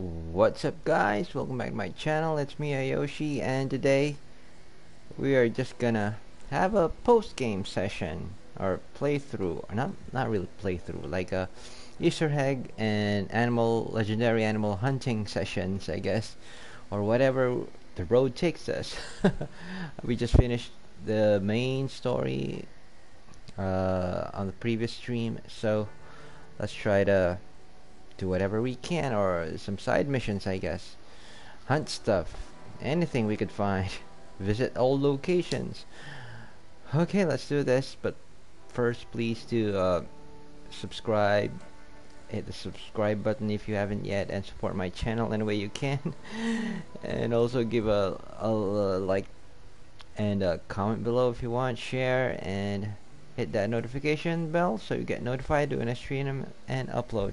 What's up guys? Welcome back to my channel. It's me Ioshi and today we are just gonna have a post-game session or playthrough. Or not not really playthrough, like a Easter egg and animal legendary animal hunting sessions, I guess. Or whatever the road takes us. we just finished the main story uh, on the previous stream, so let's try to do whatever we can or some side missions I guess. Hunt stuff. Anything we could find. Visit old locations. Okay let's do this but first please do uh, subscribe. Hit the subscribe button if you haven't yet and support my channel in any way you can. And also give a, a, a like and a comment below if you want share and hit that notification bell so you get notified when I stream and upload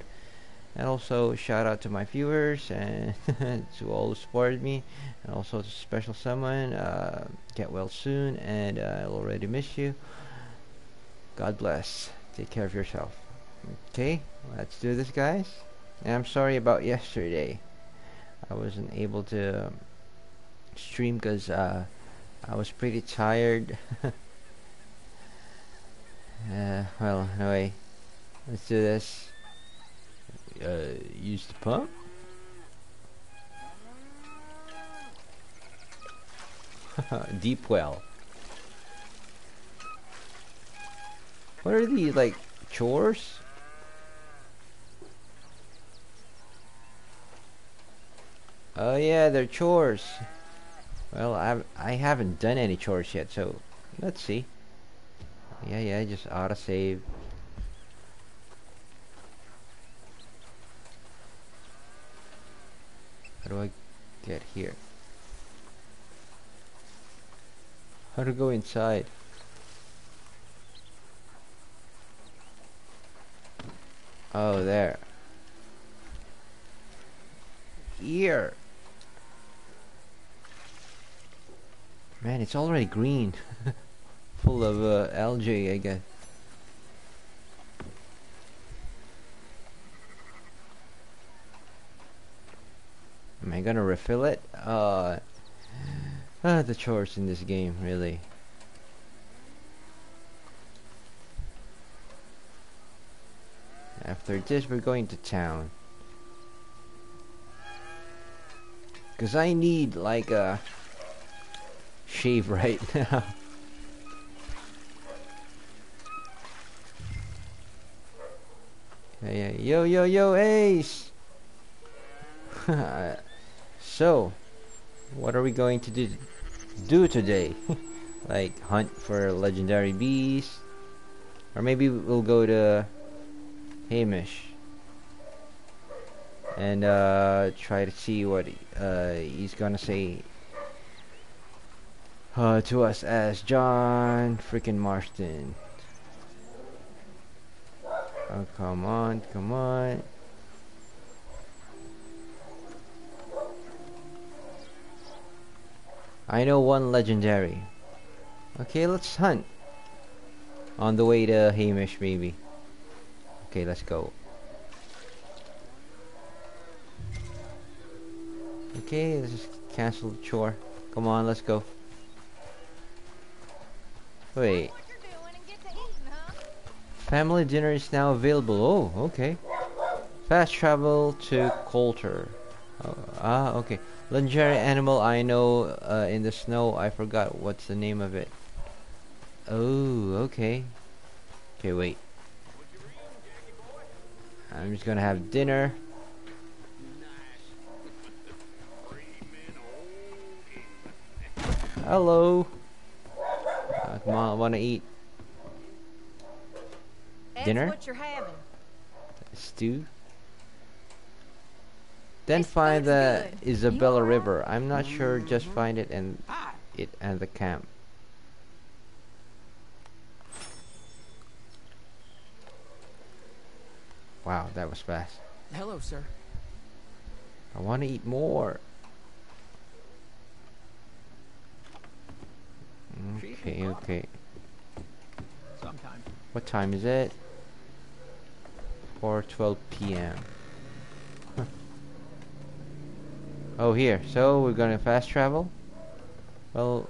and also shout out to my viewers and to all who supported me. And also to special someone. Uh, get well soon and uh, I'll already miss you. God bless. Take care of yourself. Okay let's do this guys. And I'm sorry about yesterday. I wasn't able to stream because uh, I was pretty tired. Uh, well anyway let's do this uh, use the pump? Deep well. What are these, like, chores? Oh yeah, they're chores. Well, I've, I haven't done any chores yet, so let's see. Yeah, yeah, just auto-save. How do I get here? How to go inside? Oh, there. Here. Man, it's already green. Full of uh, algae, I guess. Am I gonna refill it? Uh, uh, the chores in this game, really. After this, we're going to town. Cause I need like a shave right now. yeah, yeah, yo, yo, yo, Ace. So, what are we going to do do today? like hunt for legendary bees, or maybe we'll go to Hamish and uh, try to see what uh, he's gonna say uh, to us as John freaking Marston. Oh, come on, come on. I know one legendary. Okay, let's hunt. On the way to Hamish, maybe. Okay, let's go. Okay, let's just cancel the chore. Come on, let's go. Wait. Family dinner is now available. Oh, okay. Fast travel to Colter. Oh, ah, okay. Legendary animal I know uh, in the snow. I forgot what's the name of it. Oh, okay. Okay, wait. I'm just gonna have dinner. Hello. Uh, come on, I wanna eat. Dinner? what you're having. Stew? Then find the good. Isabella River. I'm not sure. Just find it and ah. it and the camp. Wow, that was fast. Hello, sir. I want to eat more. Okay, okay. Sometime. What time is it? 4:12 p.m. Oh, here. So we're gonna fast travel. Well,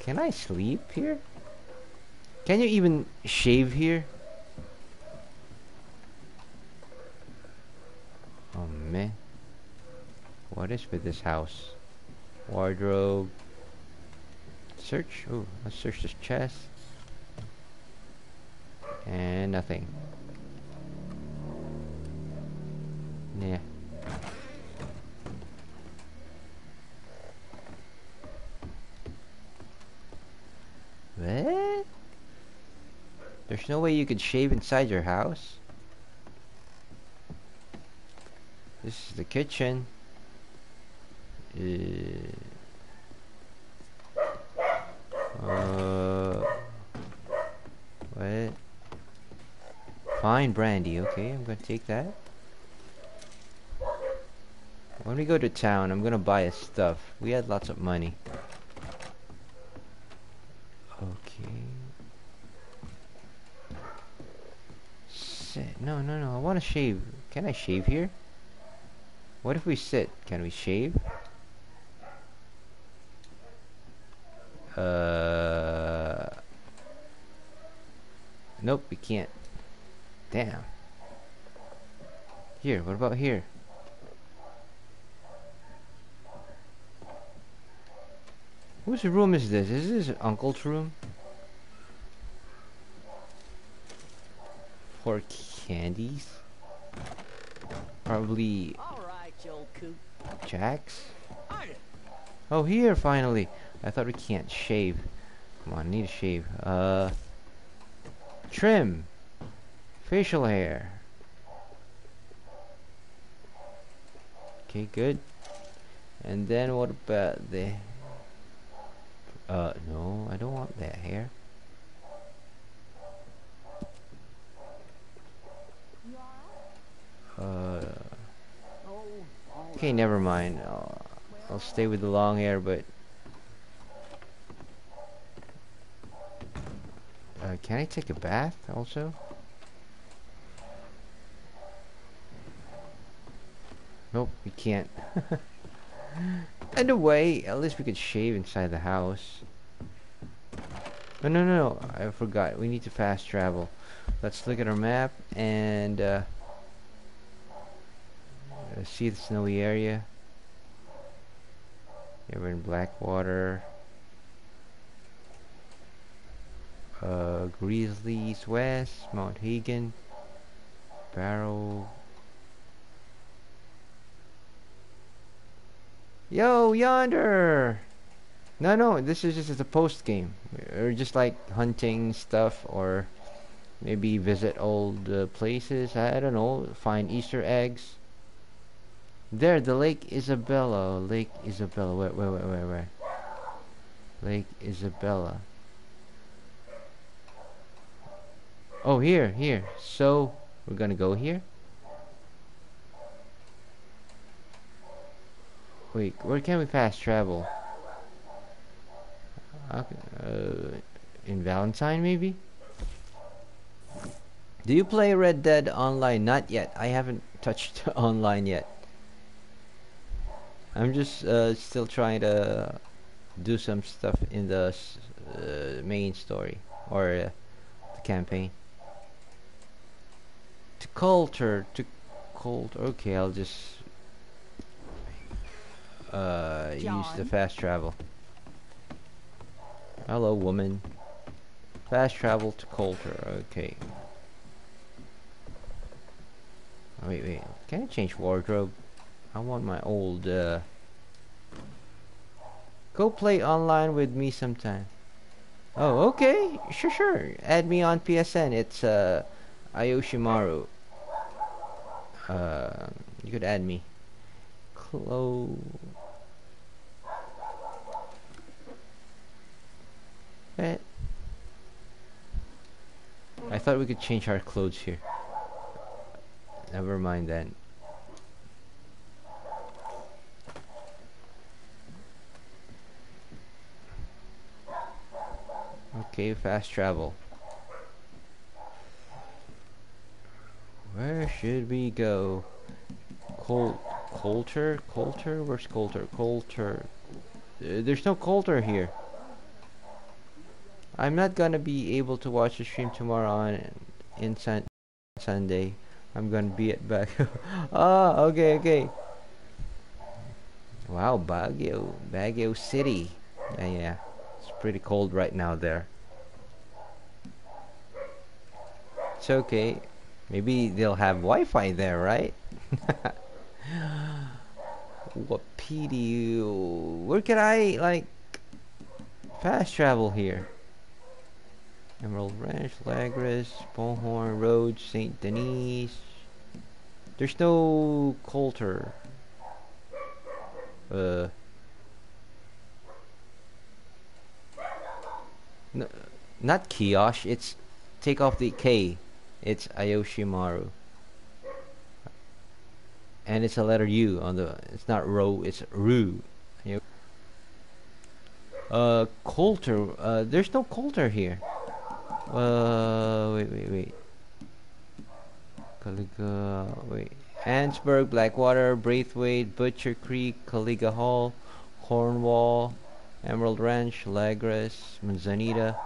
can I sleep here? Can you even shave here? Oh man. What is with this house? Wardrobe. Search. Oh, let's search this chest. And nothing. Yeah. What? There's no way you could shave inside your house? This is the kitchen. Uh, uh, what? Fine brandy. Okay, I'm gonna take that. When we go to town, I'm gonna buy us stuff. We had lots of money. Okay. Sit. No, no, no. I want to shave. Can I shave here? What if we sit? Can we shave? Uh. Nope, we can't. Damn. Here, what about here? Whose room is this? Is this Uncle's room? For candies? Probably. Jack's? Oh, here, finally. I thought we can't shave. Come on, need a shave. Uh, trim. Facial hair. Okay, good. And then what about the... Uh, no, I don't want that hair. Uh, okay, never mind. I'll, I'll stay with the long hair, but... Uh, can I take a bath also? Nope, we can't. and way, at least we could shave inside the house. No, no, no, no, I forgot. We need to fast travel. Let's look at our map and uh, uh, see the snowy area. Yeah, we're in Blackwater. Uh, Grizzlies West, Mount Hagen, Barrow. Yo, yonder! No, no, this is just a post game. Or just like hunting stuff or maybe visit old uh, places. I, don't know, find Easter eggs. There, the Lake Isabella. Lake Isabella. Where, where, where, where, where? Lake Isabella. Oh, here, here. So, we're gonna go here? Wait, where can we fast travel? Uh, in Valentine, maybe? Do you play Red Dead Online? Not yet. I haven't touched online yet. I'm just uh, still trying to do some stuff in the uh, main story or uh, the campaign. To Colter, to Colter. Okay, I'll just uh, use the fast travel. Hello, woman. Fast travel to Colter. Okay. Oh, wait, wait. Can I change wardrobe? I want my old, uh... Go play online with me sometime. Oh, okay. Sure, sure. Add me on PSN. It's, uh... Ayoshimaru. Uh... You could add me. Clo... I thought we could change our clothes here. Never mind then. Okay, fast travel. Where should we go? Colt. Colter? Colter? Where's Colter? Colter. There's no Colter here. I'm not gonna be able to watch the stream tomorrow on in sun Sunday. I'm gonna be at back. ah, okay, okay. Wow, Baguio, Baguio City. Yeah, yeah. It's pretty cold right now there. It's okay. Maybe they'll have Wi-Fi there, right? what PD? Where can I like fast travel here? Emerald Ranch, Lagras, Bonhorn Road, St. Denis. There's no Colter. Uh. No, not Kiosh, it's take off the K. It's Ayoshimaru. And it's a letter U on the it's not Ro, it's Ru. Uh Colter, uh there's no Colter here. Uh wait wait wait. Caliga wait. Annesburg, Blackwater, Braithwaite, Butcher Creek, Caliga Hall, Cornwall, Emerald Ranch, Lagras, Manzanita,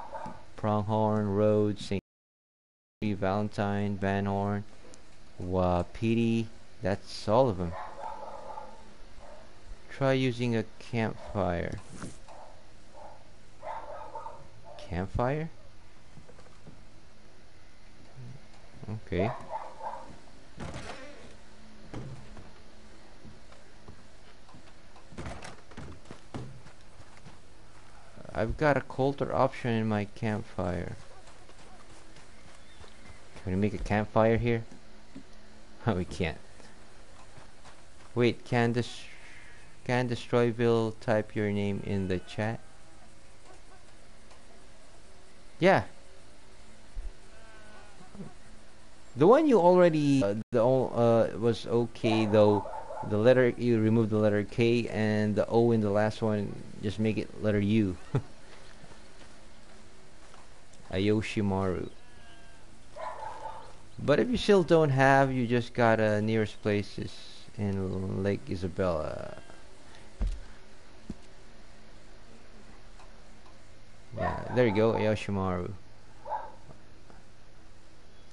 Pronghorn Road, St. Valentine, Van Horn, Wapiti. That's all of them. Try using a campfire. Campfire? Okay. I've got a Colter option in my campfire. Can we make a campfire here? Oh, we can't. Wait, can this can Destroyville type your name in the chat? Yeah. The one you already uh, the uh was okay though. The letter you remove the letter K and the O in the last one just make it letter U. Ayoshimaru. But if you still don't have, you just got a nearest places in Lake Isabella. Yeah, there you go, Ayoshimaru.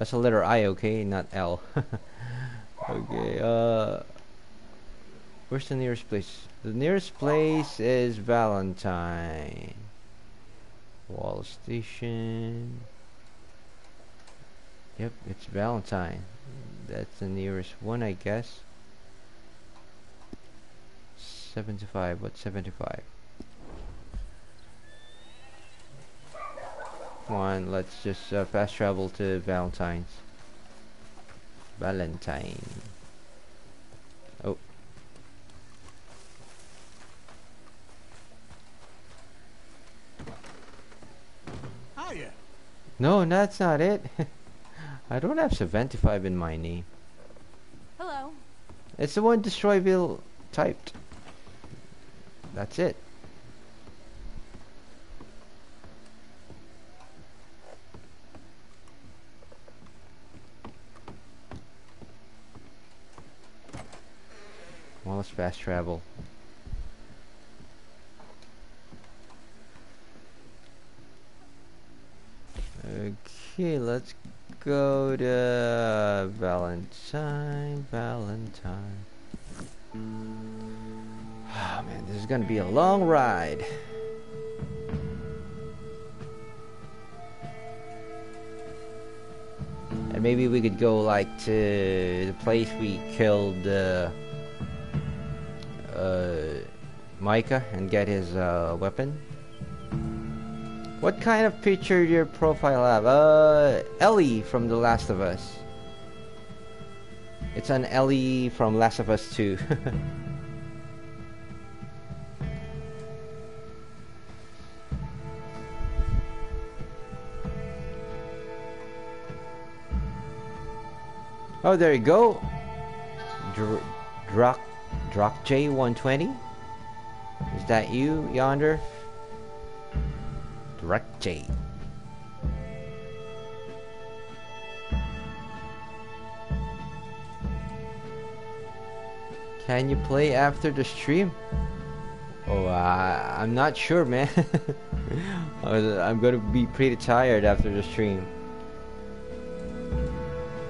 That's a letter I, okay, not L. okay, uh... Where's the nearest place? The nearest place is Valentine. Wall Station. Yep, it's Valentine. That's the nearest one, I guess. 75. What's 75? Come on, let's just uh, fast travel to Valentine's. Valentine. Oh. Hiya. No, that's not it. I don't have 75 in my name. Hello. It's the one Destroyville typed. That's it. Fast travel. Okay, let's go to Valentine, Valentine. Oh man, this is gonna be a long ride. And maybe we could go like to the place we killed uh, uh, Micah and get his uh, weapon. What kind of picture your profile have? Uh, Ellie from The Last of Us. It's an Ellie from Last of Us 2. oh, there you go. Dr Drock J120. Is that you yonder? Direct J. Can you play after the stream? Oh, uh, I'm not sure, man. I'm gonna be pretty tired after the stream.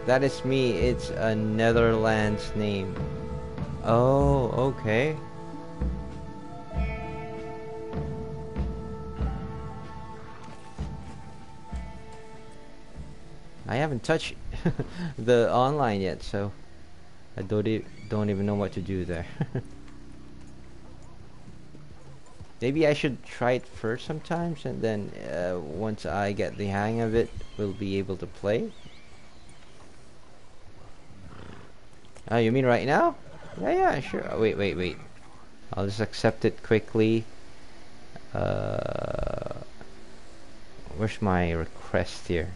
That is me. It's a Netherlands name. Oh, okay. I haven't touched the online yet, so I don't e don't even know what to do there. Maybe I should try it first sometimes, and then uh, once I get the hang of it, we'll be able to play. Oh, you mean right now? Yeah, yeah, sure. Oh, wait, wait, wait. I'll just accept it quickly. Uh, where's my request here?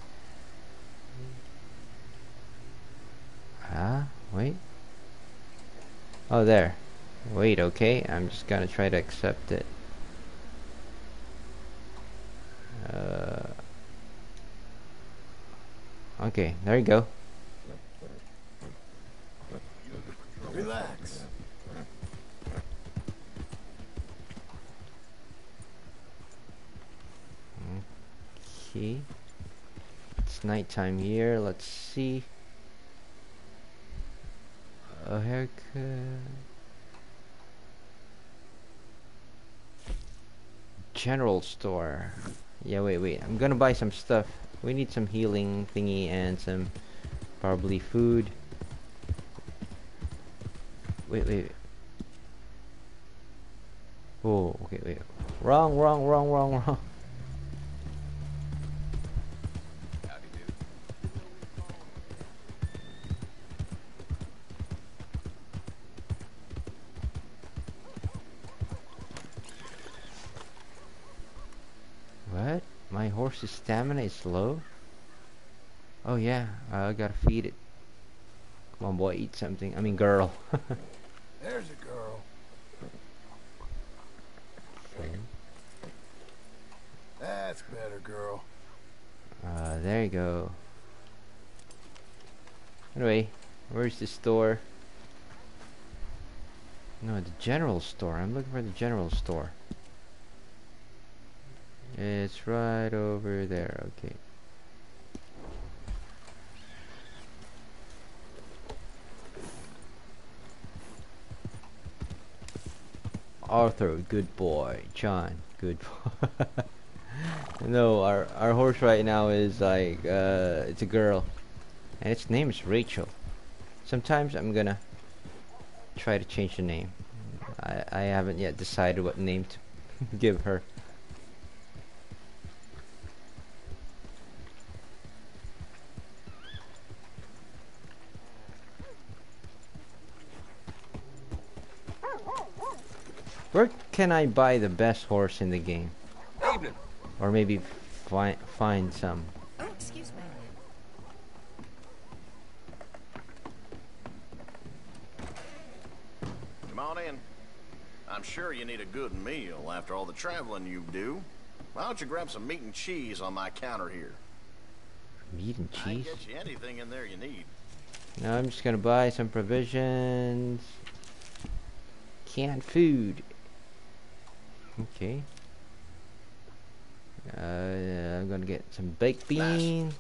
Ah, wait. Oh, there. Wait, okay. I'm just gonna try to accept it. Uh, okay, there you go. Relax. Okay. It's nighttime here. Let's see. A haircut. General store. Yeah, wait, wait. I'm gonna buy some stuff. We need some healing thingy and some probably food. Wait, wait. Oh, okay, wait. Wrong, wrong, wrong, wrong, wrong. What? My horse's stamina is low? Oh yeah, I gotta feed it. Come on boy, eat something. I mean girl. There's a girl. That's better, girl. Uh, there you go. Anyway, where's the store? No, the general store. I'm looking for the general store. It's right over there. Okay. Arthur, good boy. John, good boy. no, our our horse right now is like uh, it's a girl, and its name is Rachel. Sometimes I'm gonna try to change the name. I I haven't yet decided what name to give her. Where can I buy the best horse in the game? Evening. Or maybe find find some. Oh, excuse me. Come on in. I'm sure you need a good meal after all the traveling you do. Why don't you grab some meat and cheese on my counter here? Meat and cheese? I can get you anything in there you need. No, I'm just gonna buy some provisions. Canned food. Okay. Uh, I'm gonna get some baked beans.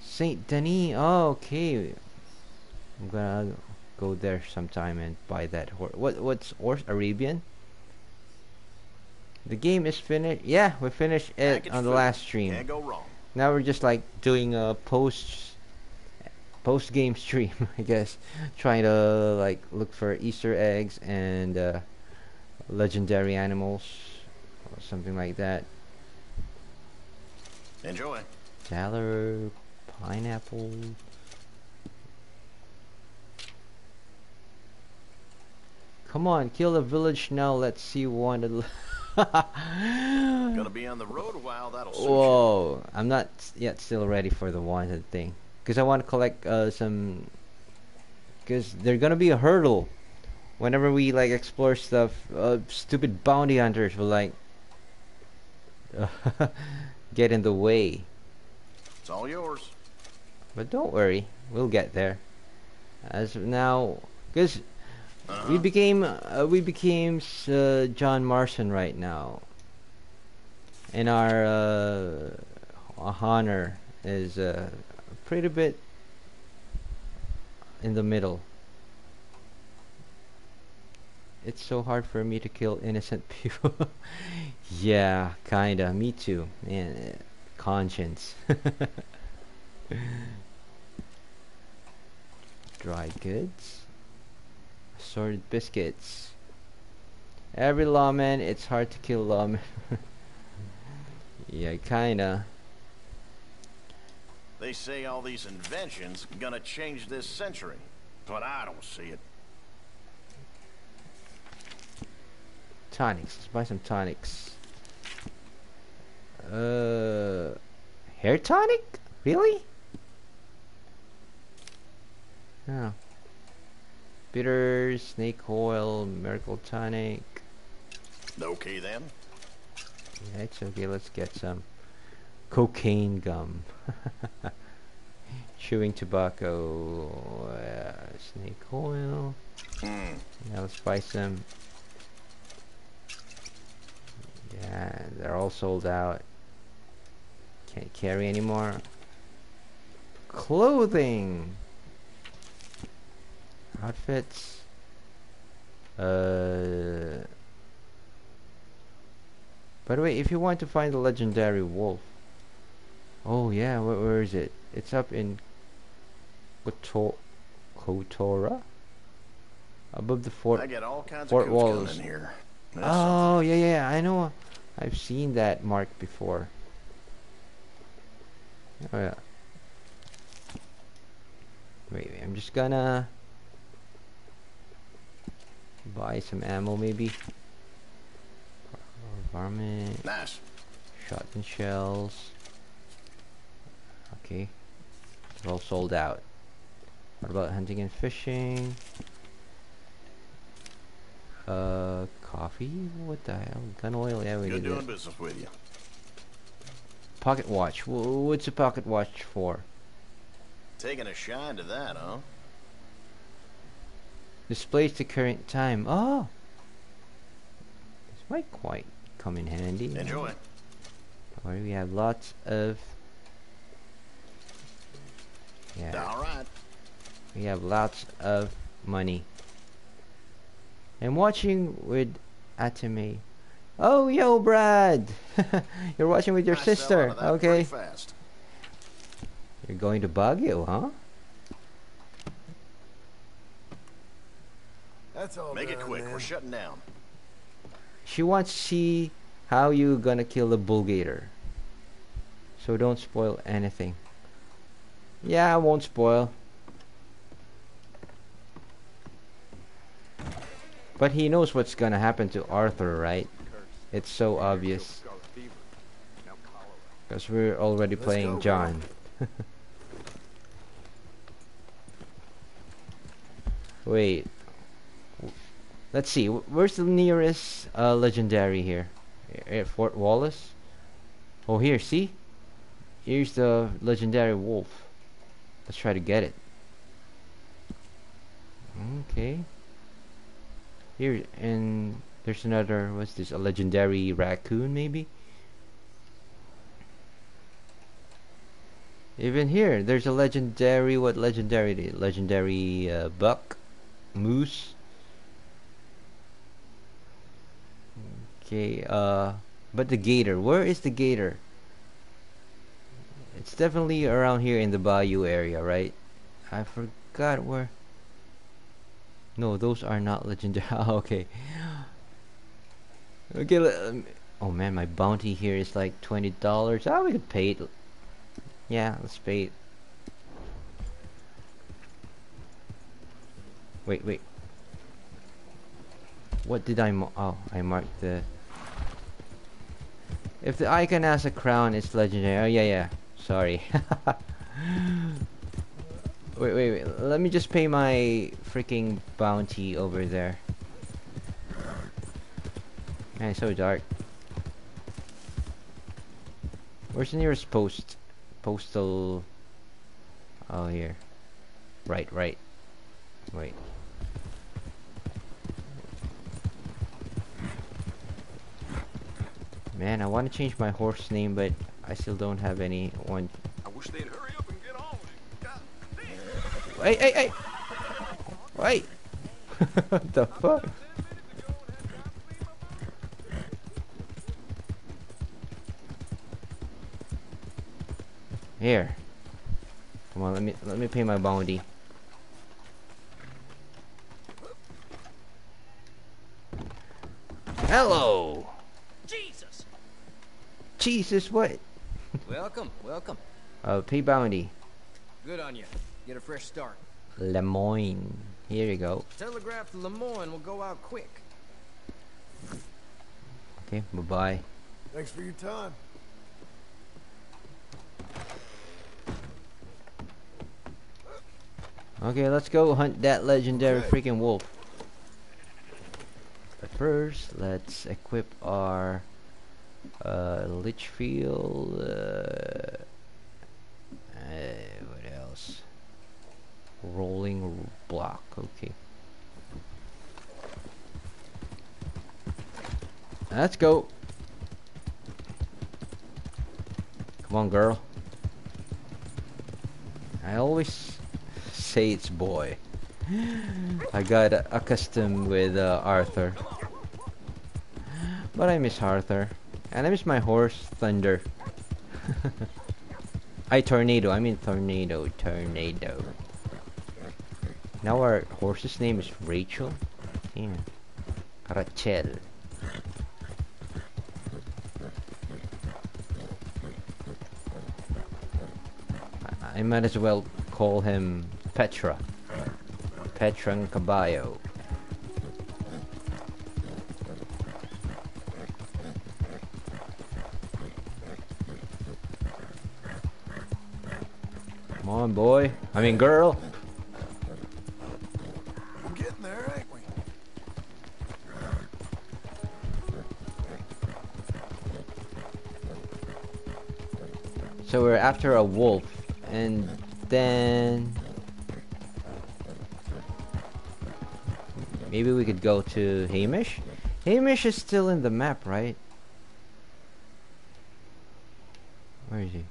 Saint Denis. Oh, okay. I'm gonna go there sometime and buy that horse. What? What's horse? Arabian. The game is finished. Yeah, we finished it Packaged on the food. last stream. Can't go wrong. Now we're just like doing a post post game stream, I guess, trying to like look for Easter eggs and uh, legendary animals or something like that. Enjoy. Dollar, pineapple. Come on, kill the village now. Let's see one. Gonna be on the road a while, that'll. Whoa, I'm not yet still ready for the wanted thing. Because I want to collect uh, some... Because they're gonna be a hurdle. Whenever we like explore stuff, uh, stupid bounty hunters will like... get in the way. It's all yours. But don't worry, we'll get there. As of now, because we Uh-huh. became uh, we became uh, John Marston right now, and our uh, honor is uh, pretty bit in the middle. It's so hard for me to kill innocent people. yeah, kinda. Me too. Man, conscience. Dry goods. Assorted biscuits. Every lawman, it's hard to kill lawmen. yeah, kinda. They say all these inventions gonna change this century, but I don't see it. Tonics. Let's buy some tonics. Uh, hair tonic? Really? Oh. Bitters, snake oil, miracle tonic. Okay then. Yeah, it's okay. Let's get some cocaine gum. Chewing tobacco, uh, snake oil. Yeah, let's buy some. Yeah, they're all sold out. Can't carry anymore. Clothing. Outfits. Uh. By the way, if you want to find the legendary wolf. Oh yeah, where, where is it? It's up in Koto Kotora? Above the fort. I get all kinds Fort of Wallace. in here. That's Oh yeah, yeah, I know. I've seen that mark before. Oh yeah. Wait, wait, I'm just gonna buy some ammo, maybe. Varmint. Nice. shotgun shells. Okay, they're all sold out. What about hunting and fishing? Uh, coffee? What the hell? Gun oil? Yeah, we Good did doing business with you. Pocket watch. Wh- What's a pocket watch for? Taking a shine to that, huh? Displays the current time. Oh! This might quite come in handy. Enjoy. Or we have lots of... Yeah, All right. we have lots of money. I'm watching with Atame. Oh, yo, Brad! You're watching with your I sell sister. out of that Okay. Fast. You're going to bug you, huh? That's all Make it quick. man. We're shutting down. She wants to see how you gonna kill the bull gator. So don't spoil anything. Yeah, I won't spoil. But he knows what's gonna happen to Arthur, right? It's so obvious. Because we're already Let's playing go, John. Wait. Let's see. Where's the nearest uh, legendary here? At Fort Wallace? Oh, here. See? Here's the legendary wolf. Let's try to get it. Okay. Here and there's another. What's this? A legendary raccoon, maybe? Even here, there's a legendary. What legendary? Legendary uh, buck, moose. Okay. Uh, but the gator. Where is the gator? It's definitely around here in the bayou area, right? I forgot where. No, those are not legendary. Ah, okay. Okay. oh man, my bounty here is like twenty dollars. Ah, we could pay it. Yeah, let's pay it. Wait, wait. What did I Oh, I marked the... If the icon has a crown, it's legendary. Oh, yeah, yeah. Sorry. wait, wait, wait. Let me just pay my freaking bounty over there. Man, it's so dark. Where's the nearest post? Postal... Oh, here. Right, right. Wait. Man, I want to change my horse name, but I still don't have any one. I wish they'd hurry up and get on with it. God damn. Wait, hey, hey! Wait! what the fuck? Here. Come on, let me let me pay my bounty. Hello. Jesus! Jesus, what? Welcome, welcome. Uh, pay bounty. Good on you. Get a fresh start. Lemoyne. Here you go. Telegraph to Lemoyne will go out quick. Okay, bye bye. Thanks for your time. Okay, let's go hunt that legendary Okay. freaking wolf. But first, let's equip our uh, Litchfield. Uh, uh, what else? Rolling block. Okay. Let's go. Come on, girl. I always say it's boy. I got accustomed with uh, Arthur. But I miss Arthur. And I miss my horse, Thunder. I Tornado. I mean Tornado. Tornado. Now our horse's name is Rachel. Yeah. Rachel. I- I might as well call him Petra. Petra and Caballo. On, boy. I mean, girl. We're getting there, ain't we? So we're after a wolf, and then maybe we could go to Hamish. Hamish is still in the map, right? Where is he?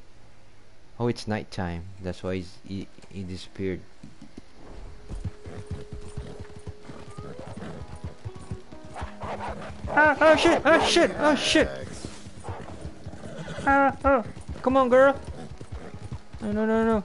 Oh, it's nighttime. That's why he he disappeared. Ah, oh shit! Oh shit! Oh shit! Ah, oh. Come on, girl. No, no, no, no.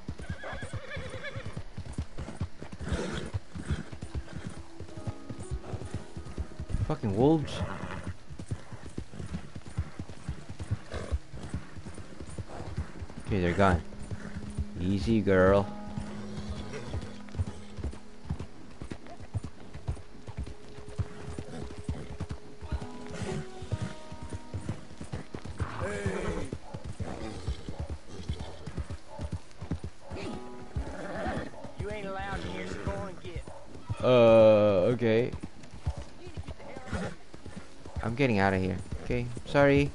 And get. Uh, okay. I'm getting out of here. Okay, sorry.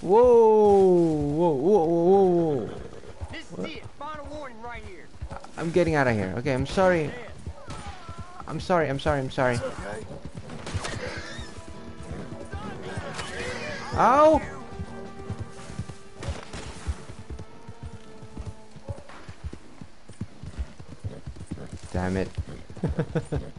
Whoa, whoa, whoa, whoa. This is it. Final warning right here. I'm getting out of here. Okay, I'm sorry. I'm sorry. I'm sorry. I'm sorry. Ow! Damn it.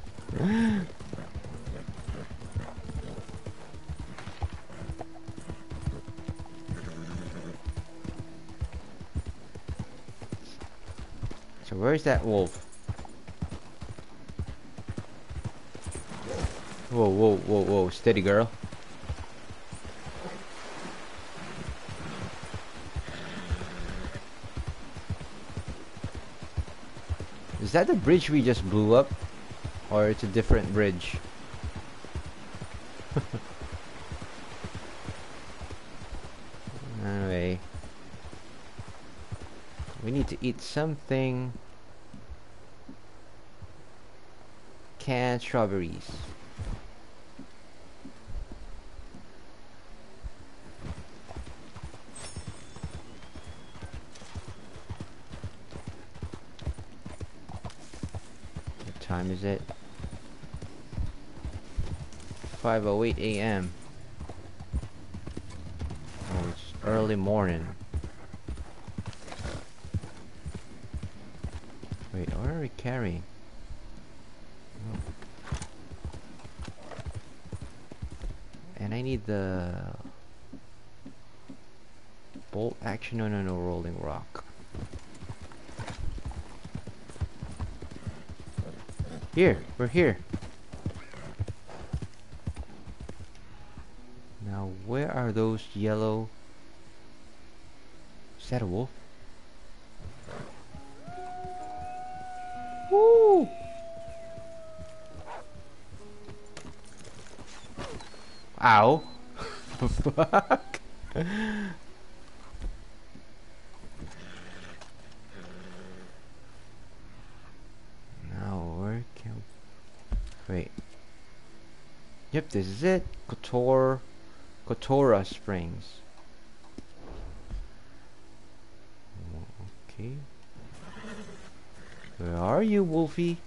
where's that wolf? Whoa, whoa, whoa, whoa, steady girl. Is that the bridge we just blew up? Or it's a different bridge? anyway. We need to eat something. Canned strawberries. What time is it? 5:08 a.m. Oh, it's early morning. Wait, what are we carrying? Oh. And I need the bolt action. No, no, no, rolling rock. Here, we're here. Now, where are those yellow? Is that a wolf? Fuck! Now, where can... Wait. Yep, this is it. Kotor... Cotorra Springs. Okay. Where are you, Wolfie?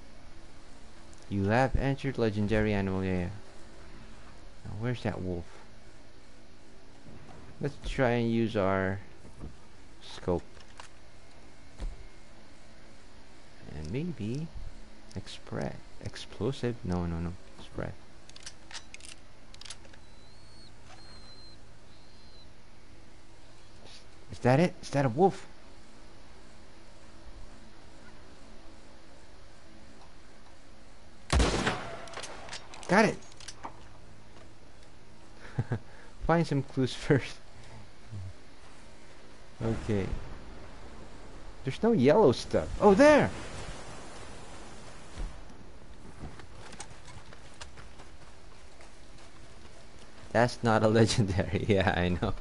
You have entered legendary animal area. Now, where's that wolf? Let's try and use our scope. And maybe express explosive. No, no, no. Spread. Is that it? Is that a wolf? Got it. Find some clues first. Okay. There's no yellow stuff. Oh, there! That's not a legendary. yeah, I know.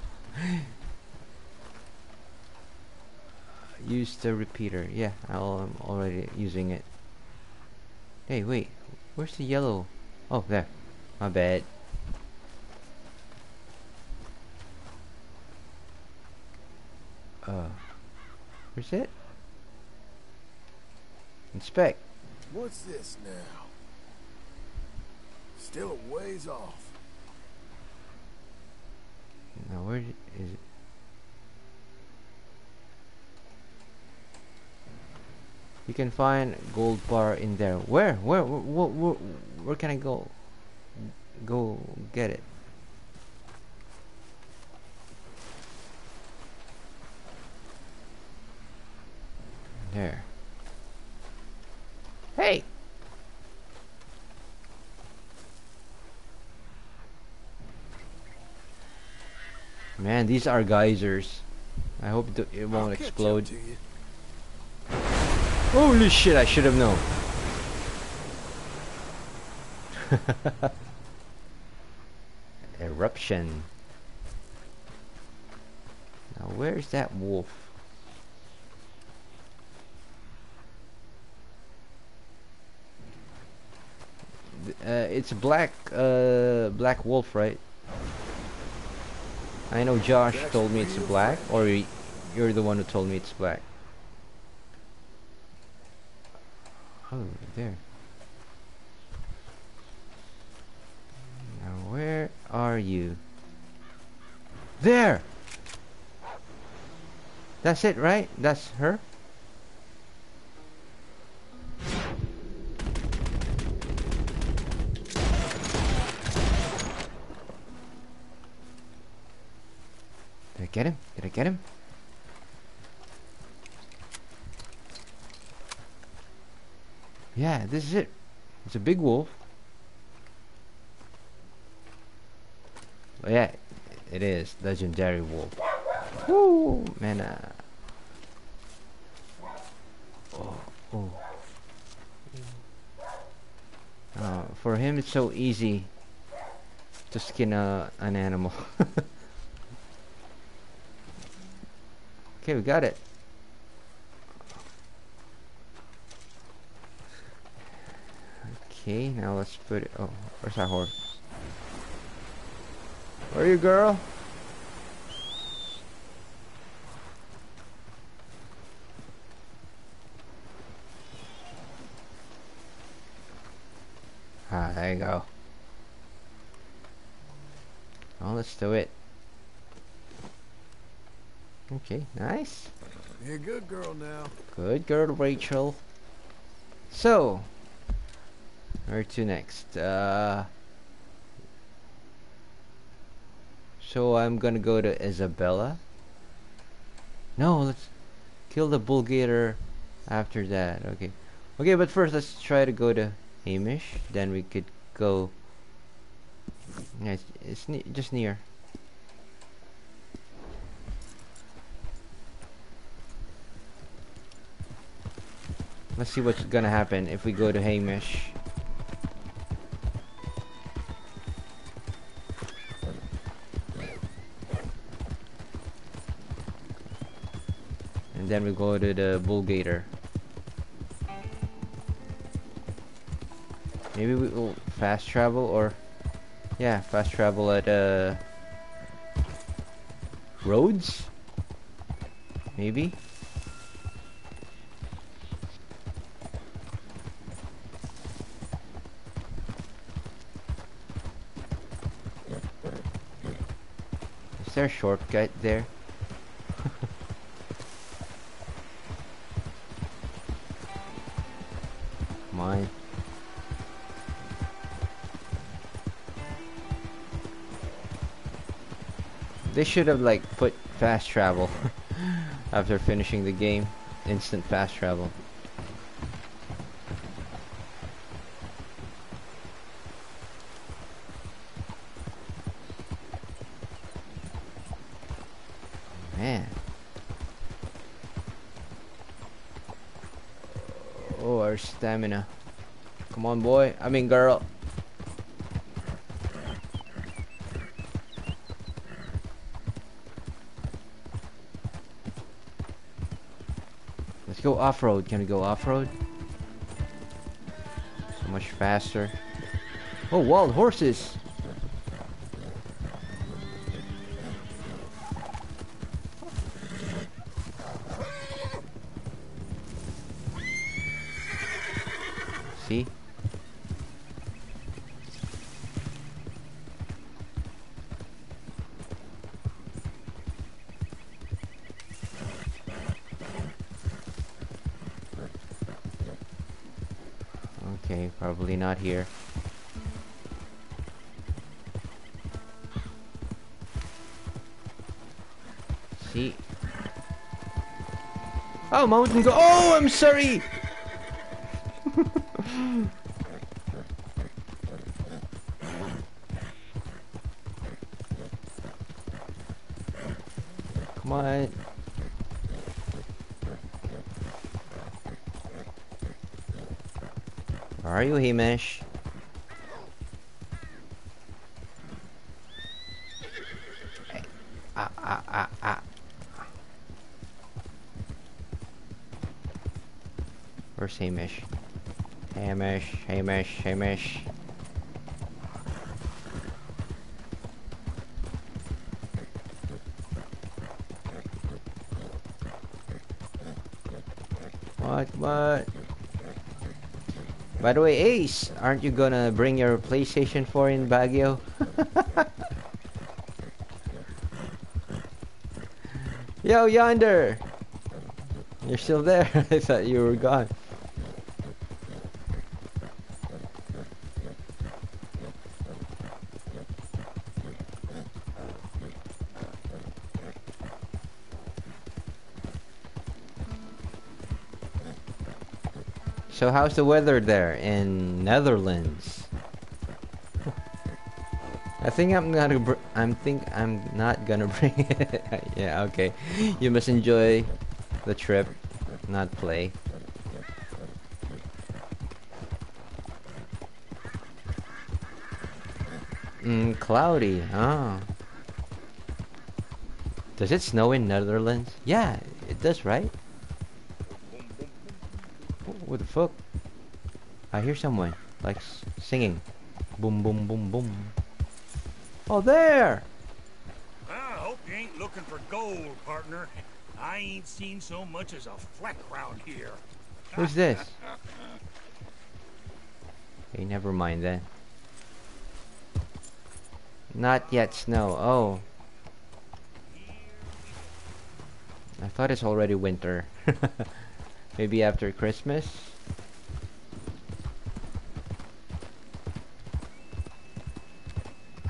Use the repeater. Yeah, I'm already using it. Hey, wait. Where's the yellow? Oh, there. My bad. Where's it? Inspect. What's this now? Still a ways off. Now, where is it? You can find gold bar in there. Where? Where? Where? Where, where, where can I go? Go get it. There. Hey! Man, these are geysers. I hope it, it won't I'll catch up explode. Holy shit, I should have known. Eruption. Now, where's that wolf? Uh, it's a black, uh, black wolf, right? I know Josh told me it's black, or you're the one who told me it's black. Oh, there. Now, where are you? There! That's it, right? That's her? Get him? Yeah, this is it. It's a big wolf. Yeah, it is. Legendary wolf. Woo! Man, uh... Oh, oh. Uh, for him, it's so easy to skin a, an animal. okay, we got it. Okay, now let's put it. Oh, where's that horse? Where are you, girl? Ah, there you go. Oh, let's do it. Okay, nice. You're a good girl now. Good girl, Rachel. So, where to next? Uh, so I'm gonna go to Isabella. No, let's kill the bull gator after that. Okay, okay, but first let's try to go to Hamish. Then we could go. Yeah, it's, it's ne- just near. Let's see what's gonna happen if we go to Hamish. And then we go to the Bull Gator. Maybe we will fast travel or yeah, fast travel at uh Rhodes? Maybe? Is there a shortcut there? On. They should have like put fast travel after finishing the game. Instant fast travel. Man. Oh, our stamina. Come on, boy. I mean, girl. Let's go off-road. Can we go off-road? So much faster. Oh, wild horses! Mountain go- Oh, I'm sorry! Come on. Are you, Hamish? Hey. Ah, ah, ah, ah. Where's Hamish? Hamish, Hamish, Hamish. What, what? By the way, Ace, aren't you gonna bring your PlayStation 4 in Baguio? Yo, yonder! You're still there. I thought you were gone. So how's the weather there in Netherlands? I think I'm gonna. I'm think I'm not gonna bring it. yeah, okay. You must enjoy the trip, not play. Mm, cloudy. Oh. Does it snow in Netherlands? Yeah, it does, right? What the fuck? I hear someone like singing. Boom, boom, boom, boom. Oh, there! I hope you ain't looking for gold, partner. I ain't seen so much as a fleck round here. Who's this? hey, never mind then. Not yet snow. Oh. I thought it's already winter. Maybe after Christmas?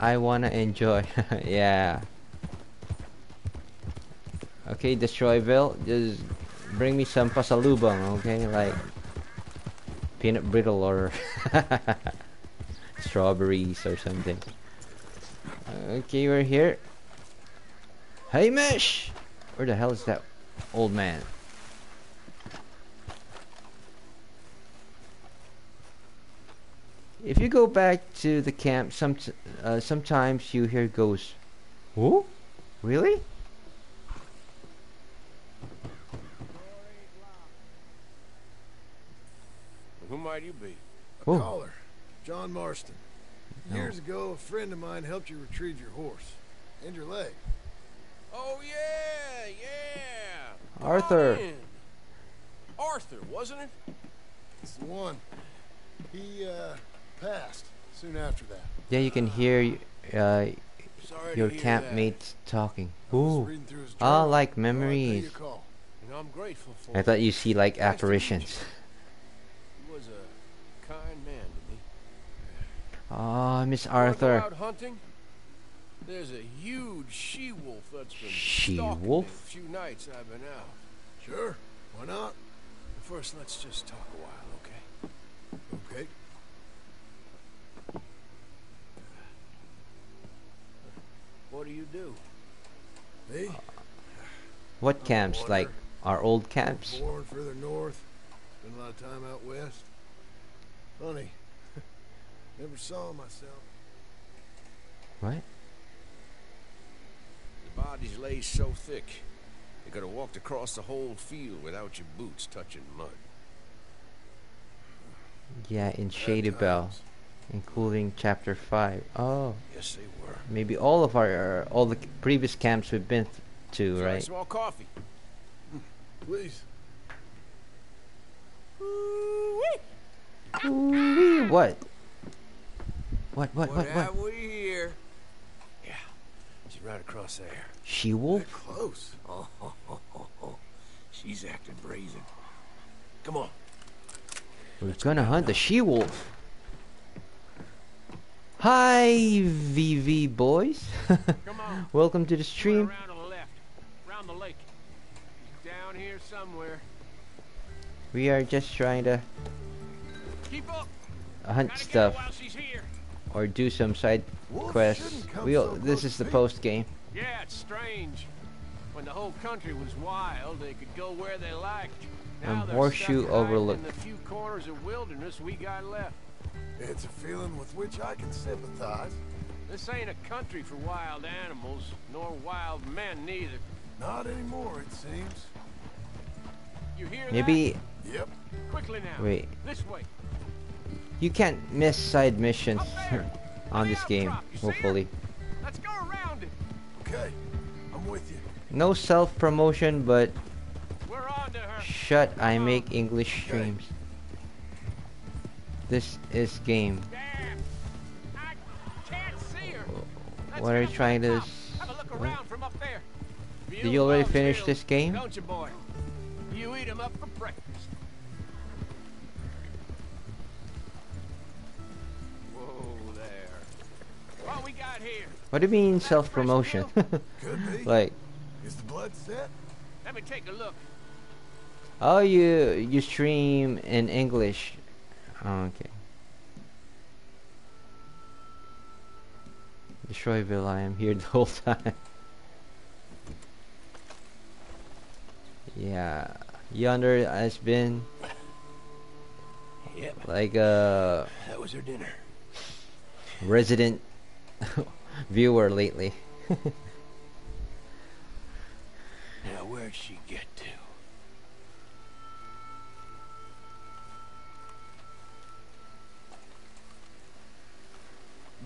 I wanna enjoy. yeah. Okay, Destroyville, just bring me some pasalubong, okay? Like peanut brittle or strawberries or something. Okay, we're here. Hey, Mish! Where the hell is that old man? If you go back to the camp, some uh, sometimes you hear ghosts. Who? Really? Who might you be? Oh. Caller, John Marston. No. Years ago, a friend of mine helped you retrieve your horse and your leg. Oh yeah, yeah. Arthur. Arthur, wasn't it? It's the one. He uh, passed soon after that. Yeah, you can hear uh, your campmates talking. I Ooh. reading through his Ah, journal. like Thought I'd pay memories. you a call. That. And I'm grateful for I thought you see like Nice apparitions. He was a kind man to me. Oh, Miss Arthur. There's a huge she-wolf that's been She-wolf? stalking me the few nights I've been out. Sure, why not? First, let's just talk a while, okay? Okay. What do you do? Me? What camps? Water. Like our old camps? Born further north. Spent a lot of time out west. Funny. Never saw myself. What? The bodies lay so thick, you could have walked across the whole field without your boots touching mud. Yeah, in Bad Shady Belle, times. Including chapter five. Oh, Yes, they were. maybe all of our all the previous camps we've been th- to, Try right? Small coffee. Hmm, please. Ooh-wee, What? What? What? What? What? have we here? Yeah, she's right across there. She wolf? Close. Oh, oh, oh, oh, oh. she's acting brazen. Come on. We're gonna hunt the she wolf. Hi, VV boys. Welcome to the stream. around to the left. Round the lake. Down here somewhere. We are just trying to Keep up. hunt Gotta stuff while she's here. or do some side Wolves quests. We so this is the post game. Yeah, it's strange. When the whole country was wild, they could go where they liked. Now they're Horseshoe Overlook. In the few corners of wilderness we got left. It's a feeling with which I can sympathize. This ain't a country for wild animals, nor wild men neither. Not anymore, it seems. You hear Maybe Yep. Quickly now. wait. This way. You can't miss side missions on this game. Hopefully, Let's go around it. Okay. I'm with you. no self promotion, but We're on to her. shut. I make English Okay. Streams. This is game. Damn. I can't see her. What are you trying to? Have a look what? from up there. Did you already love finish this game? Don't you, boy? You eat 'em up for breakfast. Whoa there. What we got here? What do you mean self promotion? Could be. like, Is the blood set? Let me take a look. oh, you you stream in English. Okay. Destroyville, I am here the whole time. yeah, yonder has been Yep, like a that was her dinner. resident viewer lately. Now, where'd she get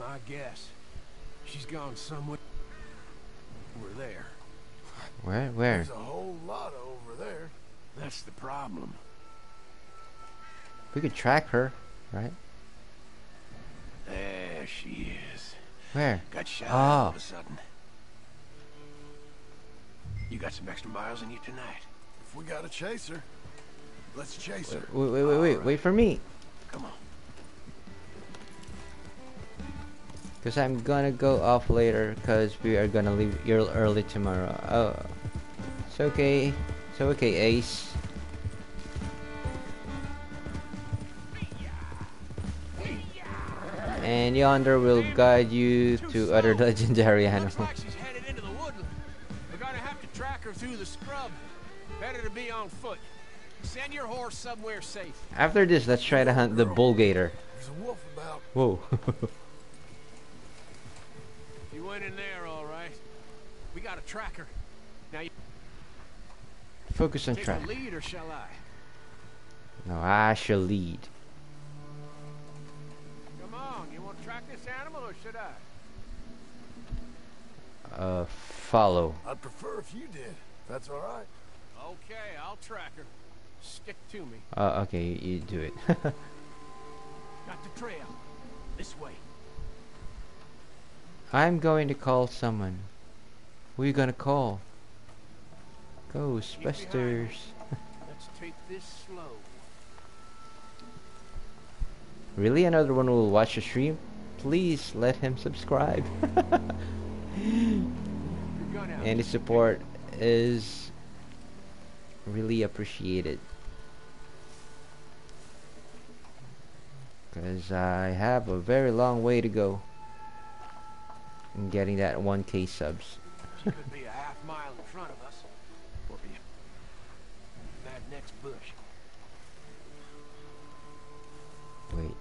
My guess. She's gone somewhere. Over there. Where? Where? There's a whole lot over there. That's the problem. We could track her, right? There she is. Where? Got shot Oh. all of a sudden. You got some extra miles in you tonight. If we got a chaser, let's chase her. Wait, wait, wait, wait, wait for me. Come on. Because I'm gonna go off later because we are gonna leave ear- early tomorrow. Oh, it's okay. It's okay, Ace. And yonder will guide you to other legendary animals. like she's headed into the woodland. We're gonna have to track her through the scrub. Better to be on foot. Send your horse somewhere safe. After this, let's try to hunt the bull gator. There's a wolf about. Whoa. You went in there, all right. We got a tracker. Now you Focus on take track. the lead, or shall I? No, I shall lead. Come on, you want to track this animal, or should I? Uh, follow. I'd prefer if you did. That's all right. Okay, I'll track her. Stick to me. Uh, okay, you, you do it. Got the trail. This way. I'm going to call someone. Who are you gonna call? Ghostbusters. Let's take this slow. Really? Another one will watch the stream? Please let him subscribe. Any support is really appreciated. Because I have a very long way to go in getting that 1k subs. She could be a half mile in front of us. Or be that next bush. Wait.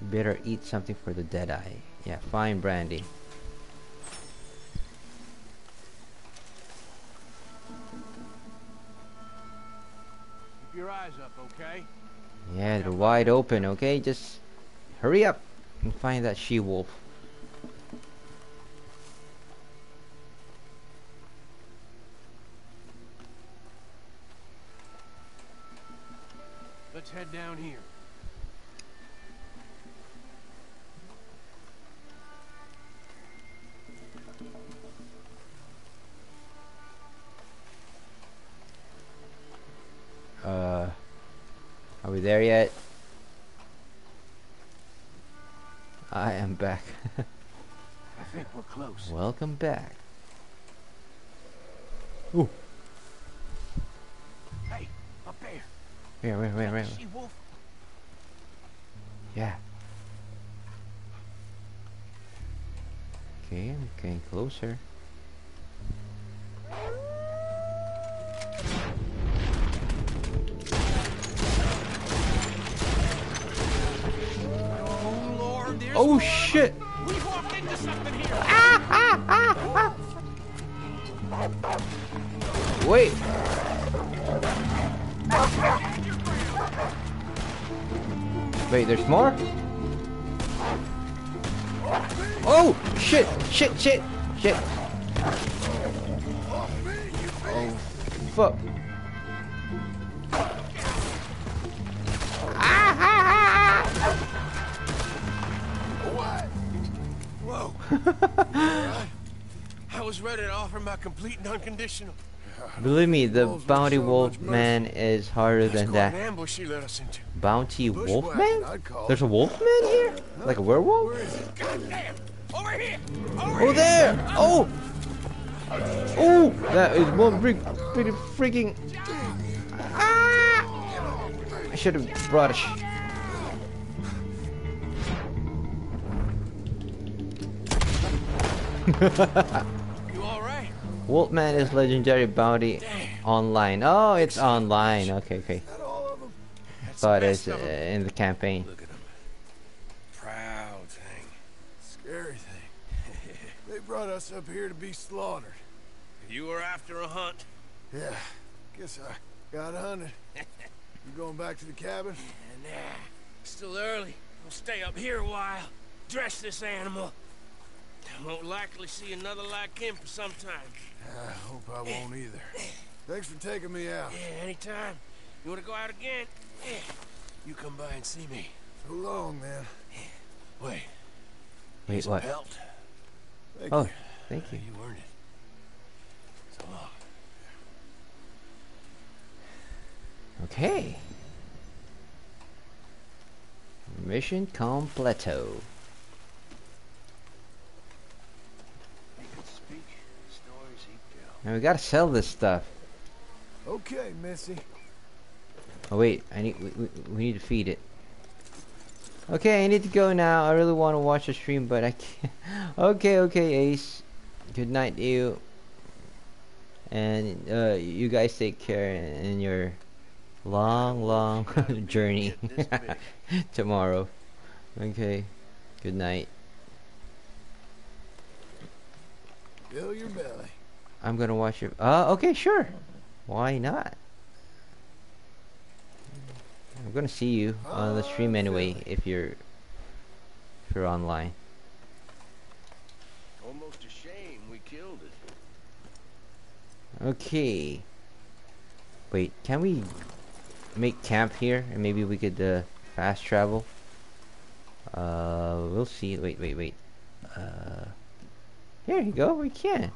Better eat something for the dead eye. Yeah, fine brandy. Keep your eyes up, okay? Yeah, they're wide open, okay? Just hurry up and find that she Welcome back. Ooh. Hey, up there. Where, where, where, where? She wolf. Yeah. Okay, I'm getting closer. Shit! Shit! Oh, fuck. Whoa. I was ready to offer my complete and unconditional. Believe me, the Wolves bounty so wolf man is harder That's than that. ambush she let us into. Bounty wolf man? There's a wolf man here? Like a werewolf? Where is it? God damn! Over here! Over Oh, here! there! Oh! Oh! That is one big, pretty freaking. Ah! I should have brought a. Sh- You all right? Wolfman is legendary bounty online. Oh, it's online. Okay, okay. Not all of them. That's the Thought it's uh, in the campaign. Look at him. Proud thing. Scary thing. they brought us up here to be slaughtered. You were after a hunt. Yeah, guess I got hunted. You going back to the cabin? Nah, still early. We'll stay up here a while. Dress this animal. I Won't likely see another like him for some time. I hope I won't either. Thanks for taking me out. Yeah, anytime. You want to go out again? Yeah. You come by and see me. So long, man. Wait. Wait, here's a what? Belt. Thank Oh, you. thank you. You earned it. So long. Okay. Mission completo. He could speak. Stories he'd tell. Now we gotta sell this stuff. Okay, Missy. Oh wait, I need we, we, we need to feed it. Okay, I need to go now. I really want to watch the stream, but I can't. Okay, okay, Ace. Good night, to you. And uh, you guys take care in your long, long journey Get this big. tomorrow. Okay. Good night. Fill your belly. I'm gonna watch it. Uh, okay, sure. Why not? I'm gonna see you on the stream Ah, anyway if you're if you're online. Almost a shame we killed it. Okay. Wait, can we make camp here and maybe we could uh, fast travel? Uh, we'll see. Wait, wait, wait. Uh, here you go. We can.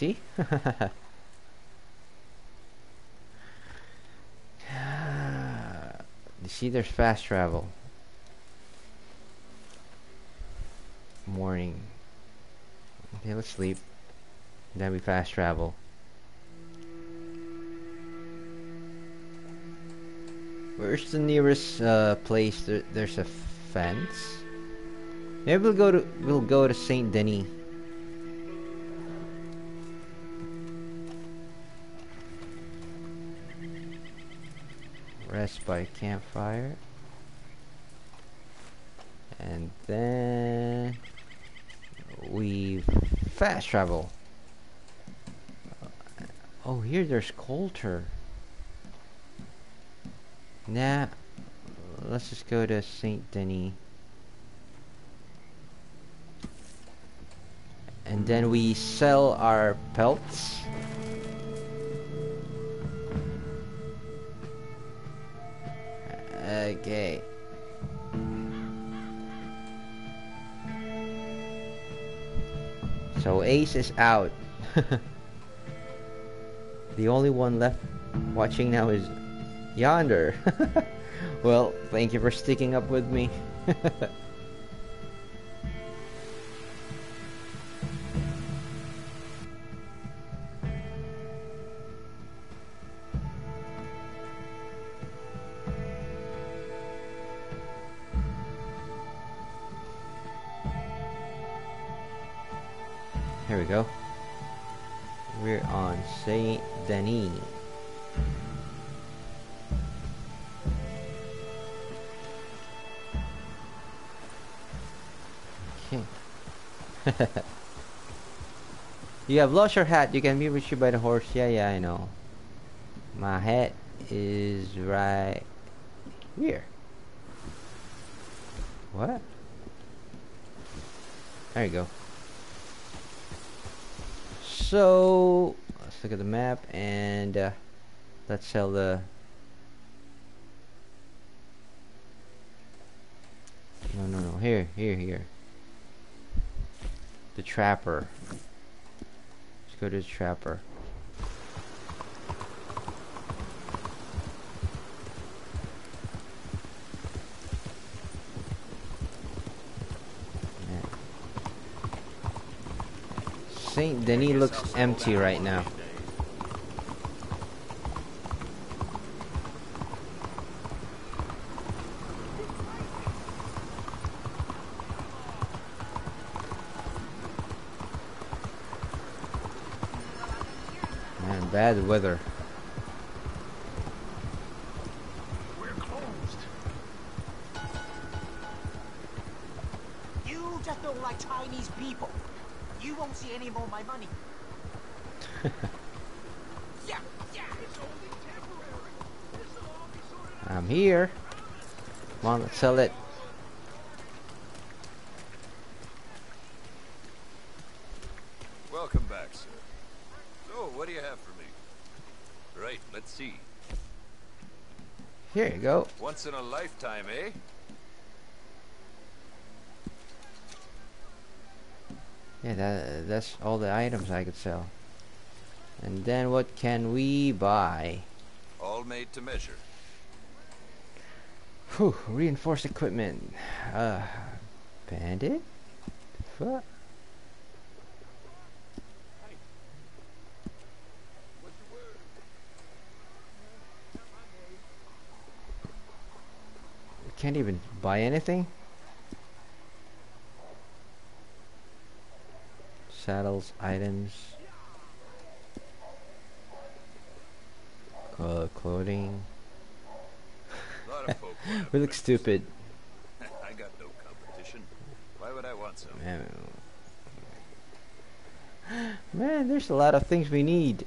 See? you see, there's fast travel. Morning. Okay, let's sleep. Then we fast travel. Where's the nearest uh, place? There, there's a fence. Maybe we'll go to we'll go to Saint Denis. Rest by campfire. And then we fast travel. Oh, here there's Colter. Nah, let's just go to Saint Denis. And then we sell our pelts. Okay. So Ace is out. the only one left watching now is Yonder. well, thank you for sticking up with me. you have lost your hat. You can be retrieved by the horse. Yeah, yeah, I know. My hat is right here. What? There you go. So let's look at the map and uh, let's sell the. No, no, no. Here, here, here. The trapper. Go to trapper. Saint Denis looks empty right now. Man, bad weather. We're closed. You just don't like Chinese people. You won't see any more of my money. yeah, yeah. It's only temporary. This'll all be sorted out. I'm here. Come on, let's sell it. Welcome back, sir. So, what do you have for me? Right, let's see. Here you go. Once in a lifetime, eh? Yeah, that that's all the items I could sell. And then what can we buy? All made to measure. Whew, reinforced equipment. Uh, bandit? Fuck. Can't even buy anything? Saddles, items. Uh, clothing. lot of folk want we look stupid. I got no competition. Why would I want some? Man, man, there's a lot of things we need.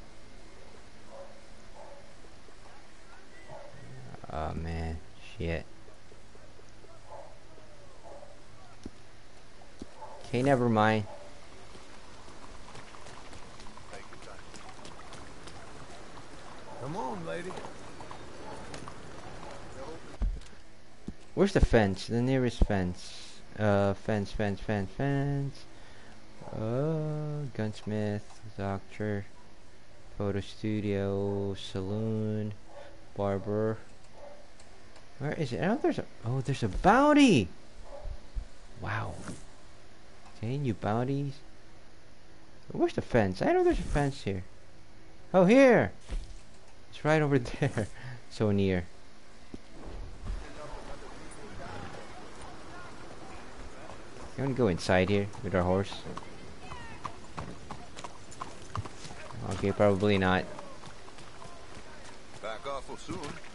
Oh man, shit. Okay, never mind. Come on, lady. Where's the fence? The nearest fence. Uh, fence, fence, fence, fence. Uh, gunsmith, doctor, photo studio, saloon, barber. Where is it? Oh, there's a. Oh, there's a bounty. Wow. Okay, new bounties. Where's the fence? I know there's a fence here. Oh, here. It's right over there. so near. You want to go inside here with our horse? Okay, probably not. Back awful soon.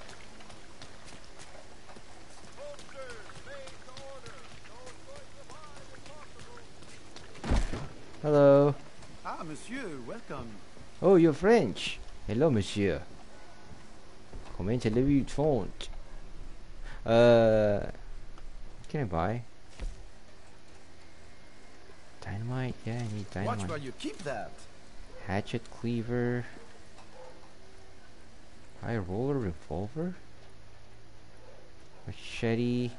Hello. Ah, monsieur, welcome. Oh, you're French. Hello, monsieur. Comment allez-vous, font? Uh, can I buy? Dynamite? Yeah, I need dynamite. Watch where you keep that. Hatchet cleaver. High roller revolver. Machete.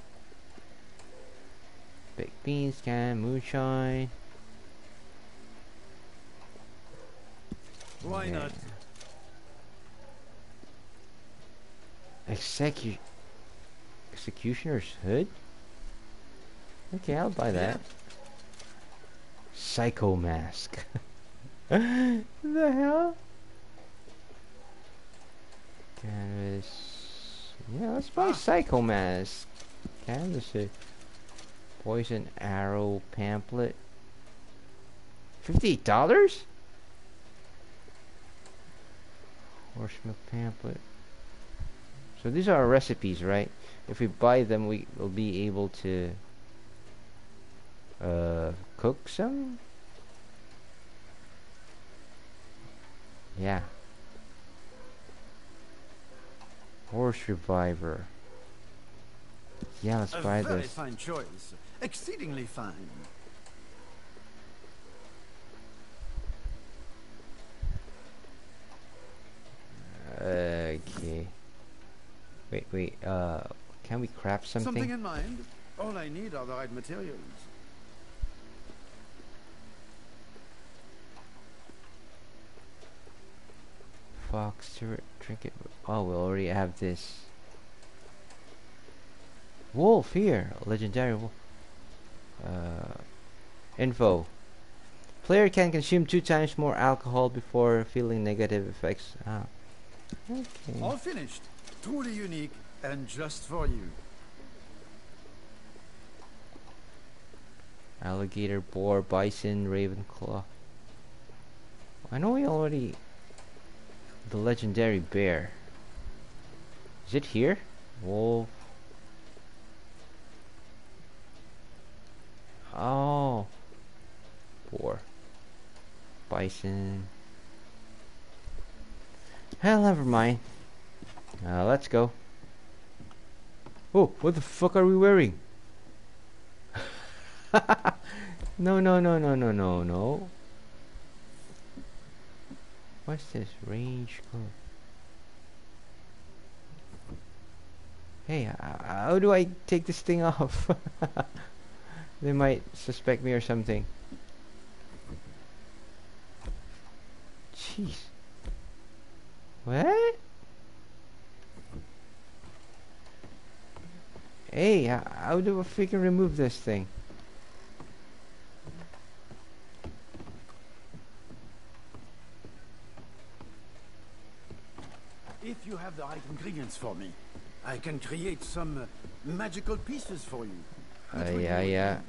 Baked beans can, moonshine. Why yeah. not? Execu Executioner's Hood? Okay, I'll buy that. Psycho Mask. the hell? Canvas. Yeah, let's buy ah. Psycho Mask. Canvas. Hood. Poison Arrow Pamphlet. $50? Horse milk pamphlet. So these are our recipes, right? If we buy them, we will be able to uh, cook some. Yeah. Horse reviver. Yeah, let's A buy this. A very fine choice. Exceedingly fine. Okay. Wait, wait. Uh, can we craft something? Something in mind? All I need are the right materials. Fox trinket. Oh, we already have this. Wolf here, legendary wolf. Uh, info. Player can consume two times more alcohol before feeling negative effects. Ah. Okay. All finished. Truly unique and just for you. Alligator, boar, bison, ravenclaw. I know we already. The legendary bear. Is it here? Wolf. Oh. Boar. Bison. Hell, never mind. Uh, let's go. Oh, what the fuck are we wearing? no, no, no, no, no, no, no. What's this range code? Hey, uh, how do I take this thing off? they might suspect me or something. Jeez. What? Hey, how do I freaking remove this thing? If you have the right ingredients for me, I can create some uh, magical pieces for you. Uh, yeah, yeah.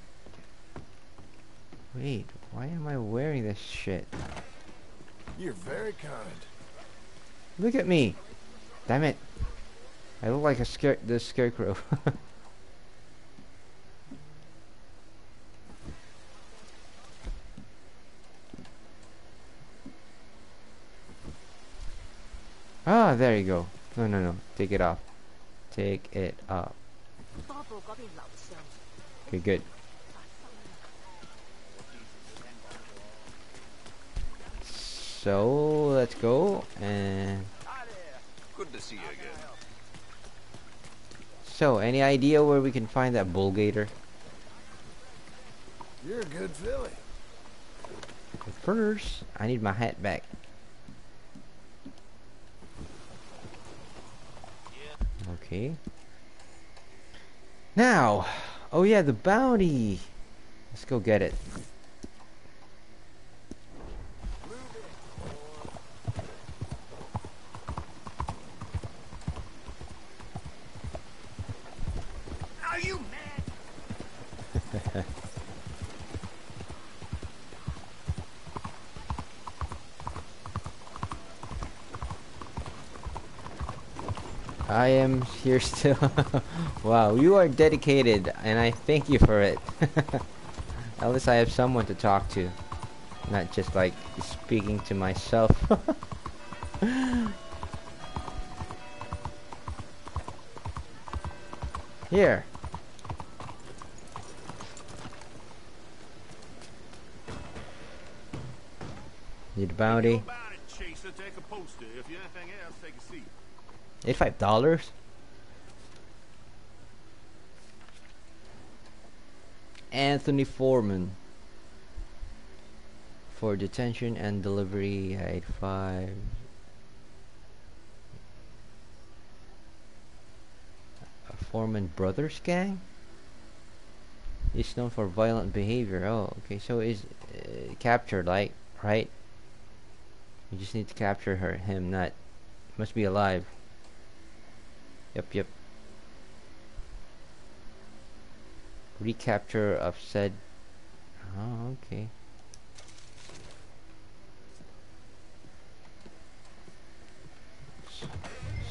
Wait, why am I wearing this shit? You're very kind. Look at me. Damn it. I look like a scare the scarecrow. ah, there you go. No, no, no. Take it off. Take it off. Okay, good. So let's go and Good to see you again. so any idea where we can find that bull gator? You're a good filly. But first, I need my hat back. Okay. Now, oh yeah, the bounty. Let's go get it. Here still. wow, you are dedicated, and I thank you for it. At least I have someone to talk to, not just like speaking to myself. Here. Need a bounty. About it, Chaser. Take a poster. If you anything else, take a seat. Eighty-five dollars. Anthony Foreman for detention and delivery. Eighty-five. A Foreman Brothers gang. He's known for violent behavior. Oh, okay. So is uh, captured, like right? You just need to capture her, him, not must be alive. Yep, yep. Recapture of said. Oh, okay.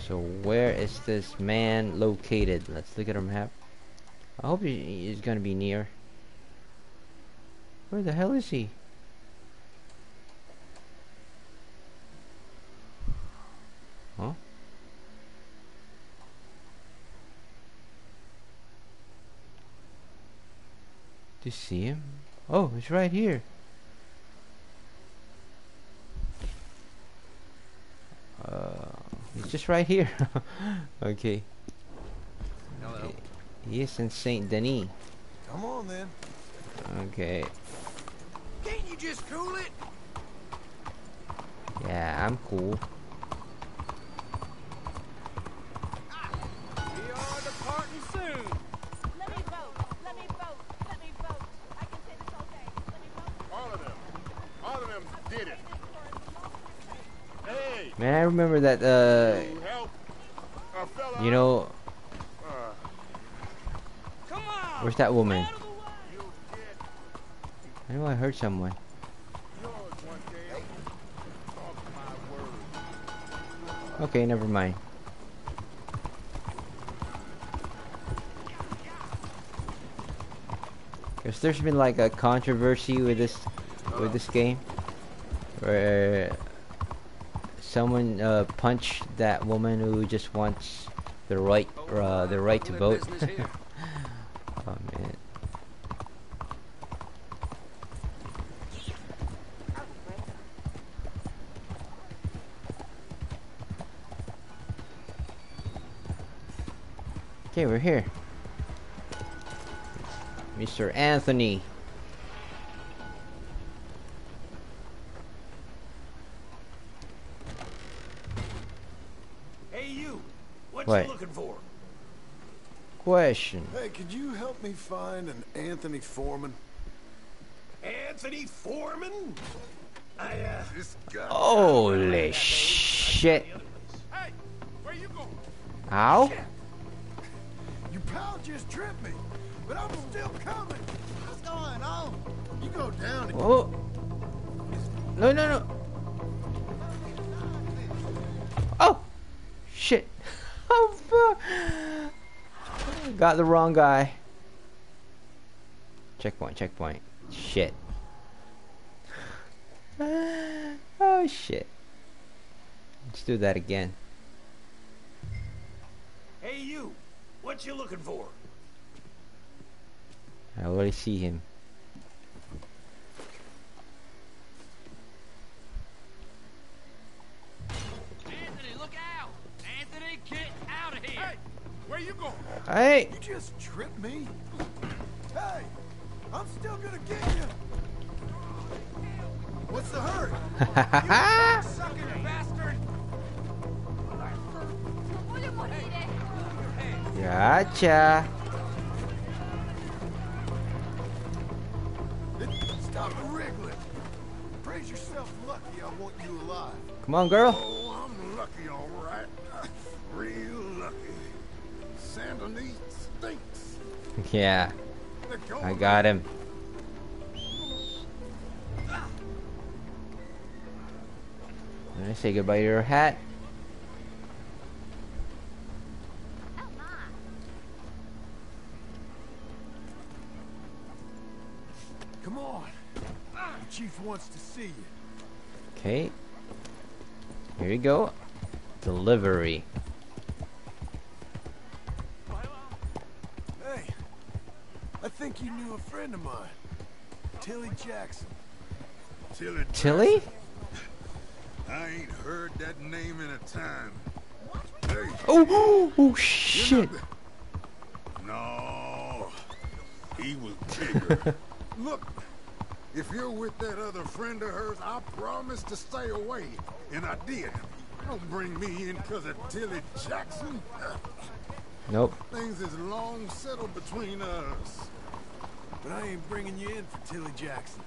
So where is this man located? Let's look at our map. I hope he he's gonna be near. Where the hell is he? Do you see him? Oh, he's right here. Uh, he's just right here. okay. Hello. He is in Saint Denis. Come on then. Okay. Can't you just cool it? Yeah, I'm cool. Man, I remember that, uh, you know, where's that woman? I know I heard someone. Okay, never mind. Cause there's been like a controversy with this with this game, where someone uh, punched that woman who just wants the right uh, the right to vote. oh man. Okay, we're here. Mr. Anthony. What, What? you looking for? Question. Hey, could you help me find an Anthony Foreman? Anthony Foreman? I, uh... This guy. Holy shit. Hey, where you going? Ow? Your pal just tripped me, but I'm still coming. What's going on? You go down. Oh. No, no, no. Got the wrong guy. Checkpoint, checkpoint. Shit. Oh, shit. Let's do that again. Hey, you. What you looking for? I already see him. Hey! You just tripped me. Hey, I'm still gonna get you. What's the hurry? Sucking bastard! Gotcha. Stop wriggling. Praise yourself lucky I want you alive. Come on, girl. Santa stinks. Yeah, I got him. Did I say goodbye to your hat? Come on. The chief wants to see you. Okay. Here you go. Delivery. Think you knew a friend of mine, Tilly Jackson. Tilly. Tilly? I ain't heard that name in a time. Hey, Oh, oh shit. no. He was bigger. Look, if you're with that other friend of hers, I promised to stay away. And I did. Don't bring me in because of Tilly Jackson. Nope. Things is long settled between us. But I ain't bringing you in for Tilly Jackson.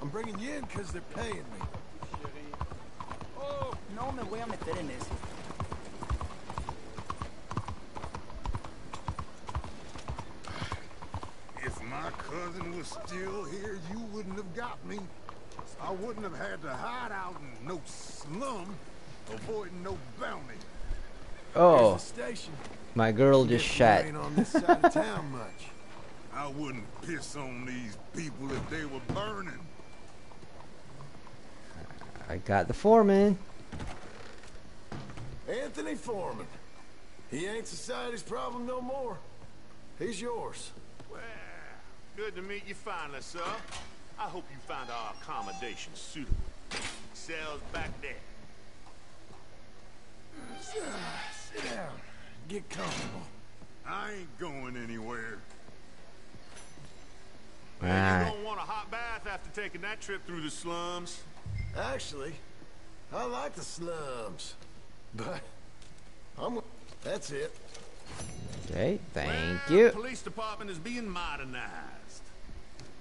I'm bringing you in because they're paying me. Oh, no me voy a meter en eso. If my cousin was still here, you wouldn't have got me. I wouldn't have had to hide out in no slum, avoiding no bounty. Oh, Here's the station. my girl just Guess I wouldn't piss on these people if they were burning. I got the foreman. Anthony Foreman. He ain't society's problem no more. He's yours. Well, good to meet you finally, sir. I hope you find our accommodation suitable. Cells back there. Sit down. Get comfortable. I ain't going anywhere. You don't want a hot bath after taking that trip through the slums. Actually, I like the slums. But I'm that's it. Okay, thank Well, you. The police department is being modernized.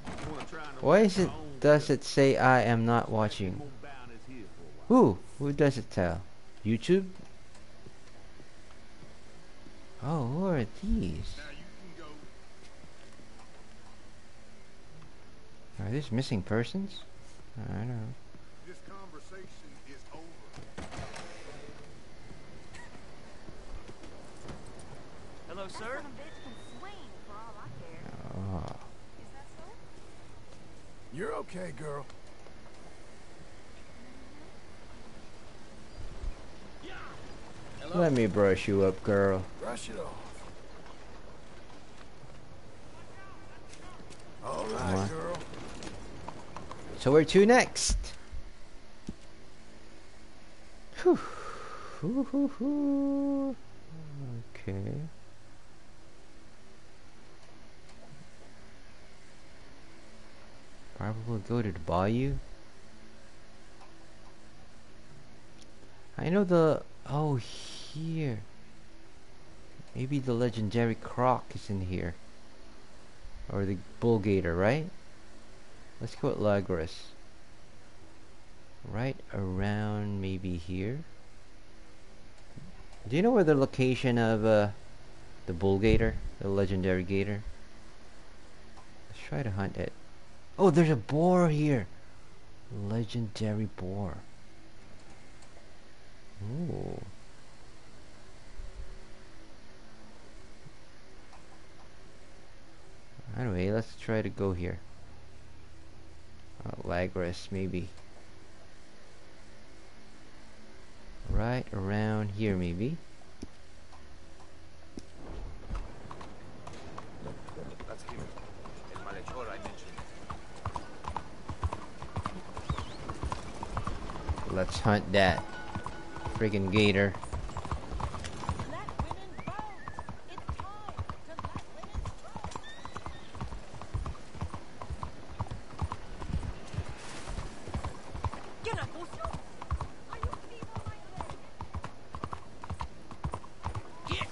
You wanna try and Why is it? Does it say I am not watching? more bounties here for a while. Who? Who does it tell? YouTube? Oh, who are these? Now you can go. Are these missing persons? I don't know. This conversation is over. Hello, sir. Oh. You're okay, girl. Let me brush you up, girl. Brush it off. All right, girl. So where to next? Whew. Okay. Probably go to the bayou. I know the... Oh, here. Maybe the legendary croc is in here. Or the bull gator, right? Let's go at Lagras. Right around maybe here. Do you know where the location of uh, the bull gator? The legendary gator? Let's try to hunt it. Oh, there's a boar here! Legendary boar. Ooh. Anyway, let's try to go here. Uh, Lagras, maybe. Right around here, maybe. Let's hunt that friggin' gator.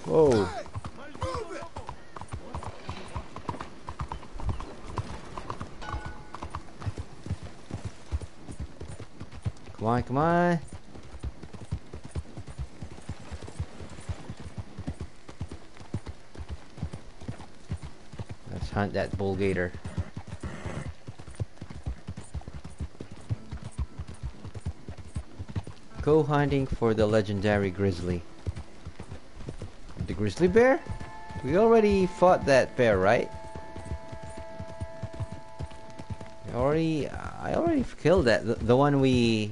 Whoa. Come on, come on. Let's that bull gator. Go hunting for the legendary grizzly. The grizzly bear? We already fought that bear, right? We already, I already killed that. The, the one we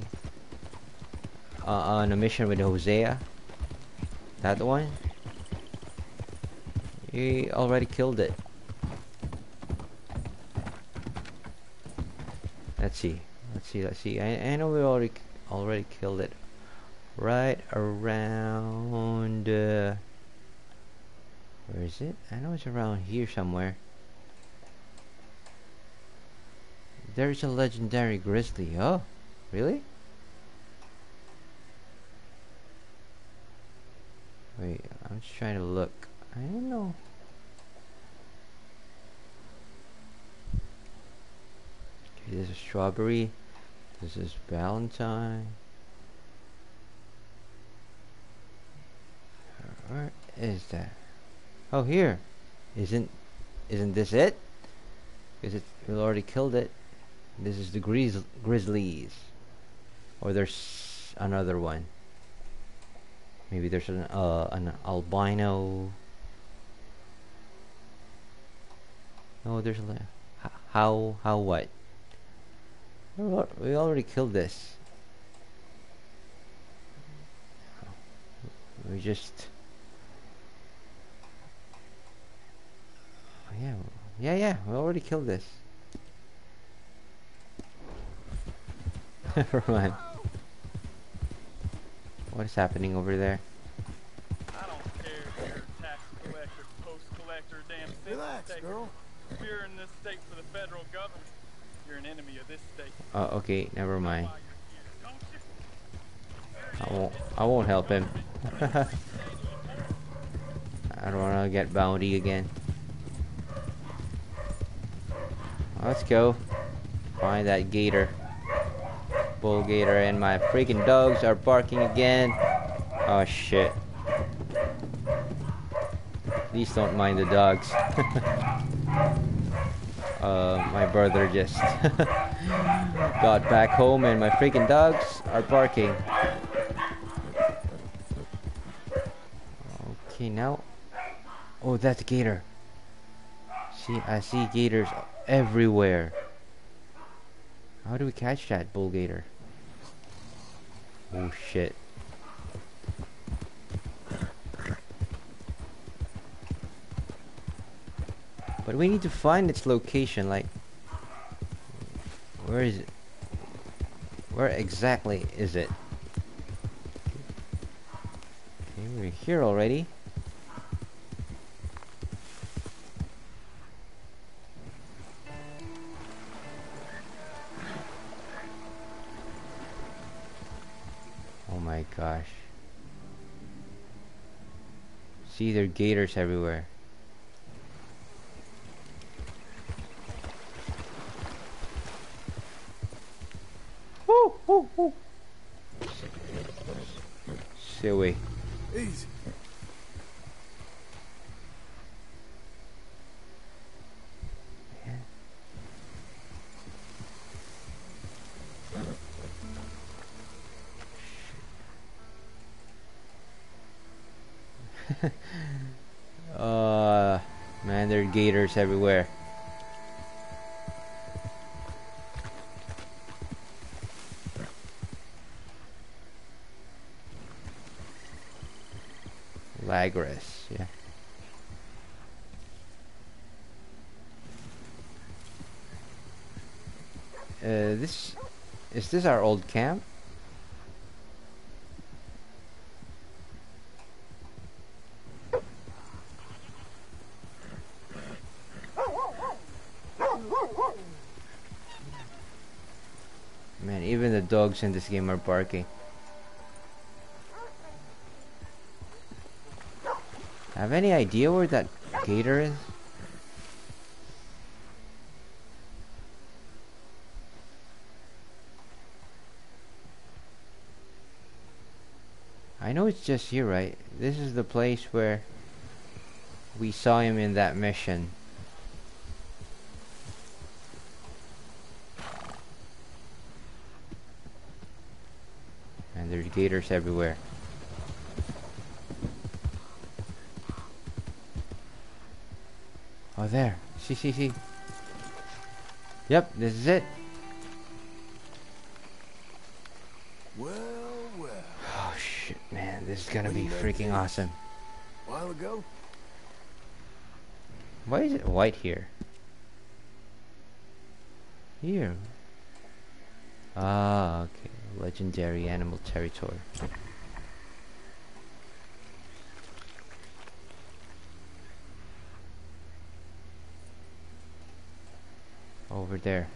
uh, on a mission with Hosea. That one? We already killed it. See. Let's see. Let's see. I, I know we already already killed it. Right around. Uh, where is it? I know it's around here somewhere. There's a legendary grizzly. Oh, really? Wait, I'm just trying to look. I don't know. This is strawberry. This is Valentine. Where is that? Oh, here. Isn't isn't this it? Because it we already killed it. This is the grizz grizzlies. Or there's another one. Maybe there's an uh, an albino. No, there's a how how what? We already killed this. We just. Oh, yeah, yeah, yeah. We already killed this. Never mind. What is happening over there? I don't care if you're a tax collector, post collector, damn census Relax, taker. girl. If you're in this state for the federal government, Oh, okay. Never mind. I won't. I won't help him. I don't want to get bounty again. Let's go. Find that gator. Bull gator and my freaking dogs are barking again. Oh shit. Please don't mind the dogs. uh, my brother just got back home and my freaking dogs are barking. Okay, now. Oh, that's gator. See, I see gators everywhere. How do we catch that bull gator? Oh shit. But we need to find its location, like... Where is it? Where exactly is it? Okay, we're here already. Oh my gosh. See, there are gators everywhere. There everywhere. Lagras, yeah. Uh, this is this our old camp? Man, even the dogs in this game are barking. Have any idea where that gator is? I know it's just here, right? This is the place where we saw him in that mission. And gators everywhere. Oh, there. See, see, see. Yep, this is it. Well, well. Oh, shit, man. This is gonna be When you met freaking awesome. A while ago, Why is it white here? Here. Ah, okay. Legendary animal territory. Over there.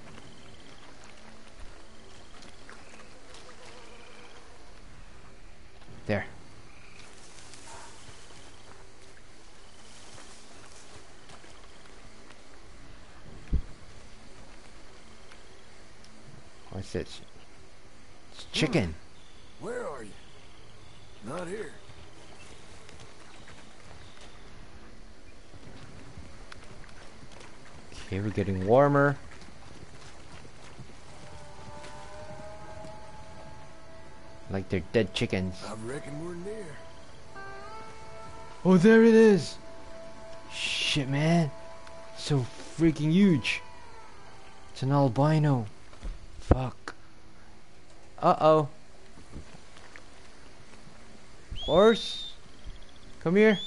There. What's this? It's chicken. Hmm. where are you? Not here. Okay, we're getting warmer. Like they're dead chickens. I reckon we're near. Oh, there it is! Shit, man. So freaking huge. It's an albino. Uh-oh. Horse? Come here.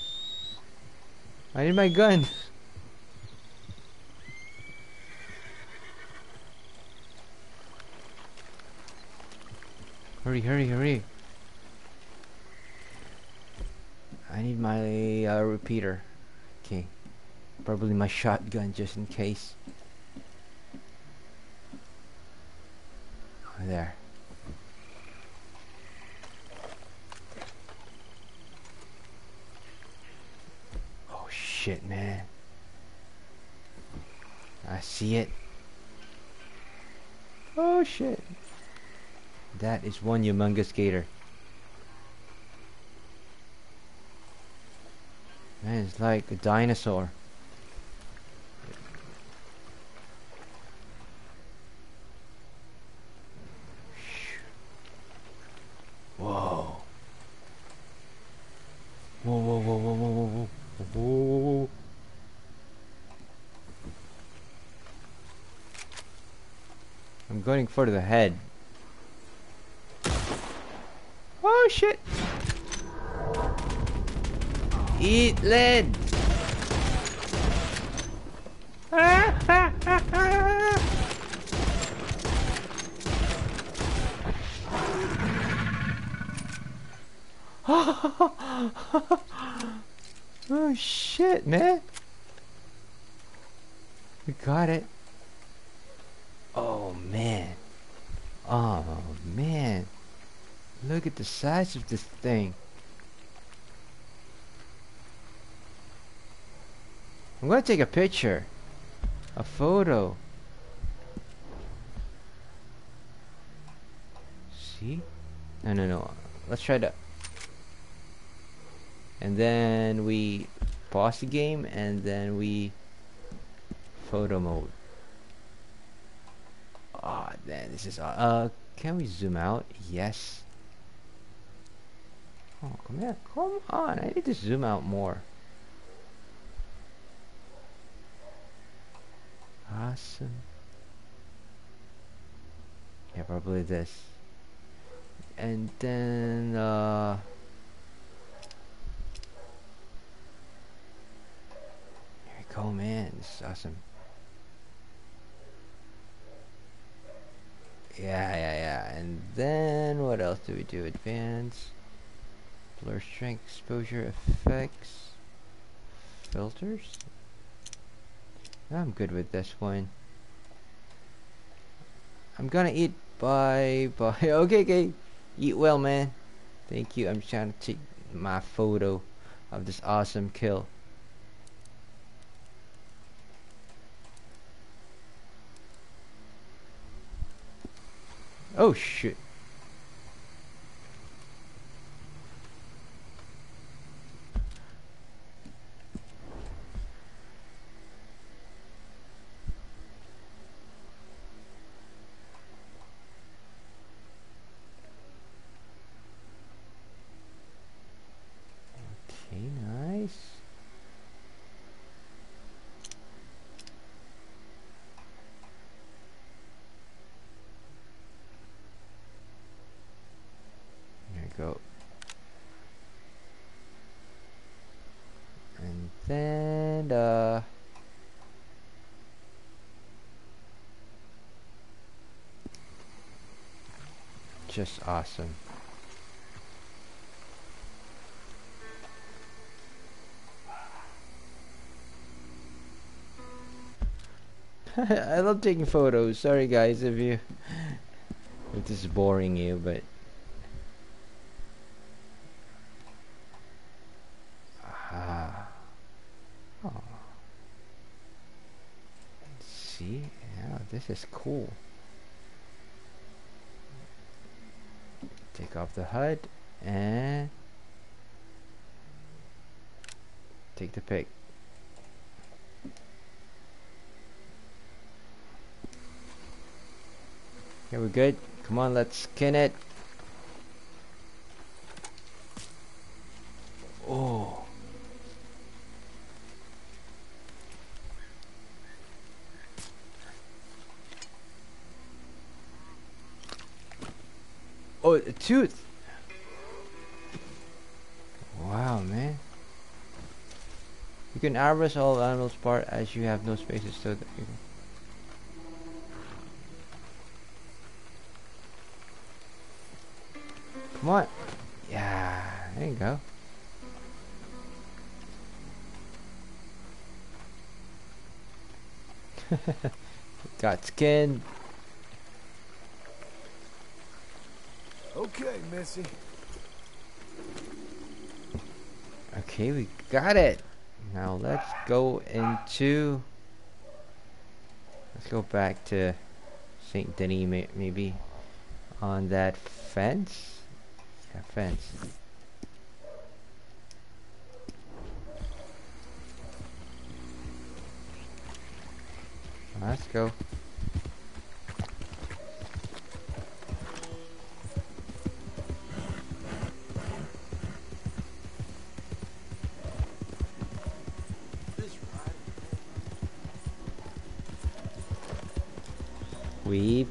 I need my gun. Hurry, hurry, hurry. I need my uh, repeater. Okay. Probably my shotgun just in case. There. Oh shit, man. I see it. Oh shit. That is one humongous gator. Man, it's like a dinosaur. Whoa. Whoa, whoa, whoa, whoa, whoa, whoa, whoa, whoa. I'm going for the head. Oh shit! Eat lead! oh shit, man! We got it. Oh man. Oh man. Look at the size of this thing. I'm gonna take a picture. A photo. See? No, no, no. Let's try that. And then we pause the game and then we photo mode. Oh, man, this is uh. Can we zoom out? Yes. Oh, come here. Come on. I need to zoom out more. Awesome. Yeah, probably this. And then, uh... Here we go, man. This is awesome. Yeah, yeah, yeah. And then, what else do we do? Advance. Blur strength, exposure, effects. Filters? I'm good with this one. I'm gonna eat. Bye. Bye. okay, okay. Eat well, man. Thank you. I'm trying to take my photo of this awesome kill. Oh, shit. Just awesome. I love taking photos. Sorry guys if you if this is boring you, but ah. Oh. See? Yeah, this is cool. Take off the HUD and take the pick. Okay, we're good. Come on, let's skin it. Oh. A tooth. Wow, man. You can harvest all animals part as you have no spaces so that you can Come on. Yeah, there you go. Got skin, Okay, Missy. Okay, we got it. Now let's go into... Let's go back to St. Denis maybe. On that fence? Yeah, fence. Let's go.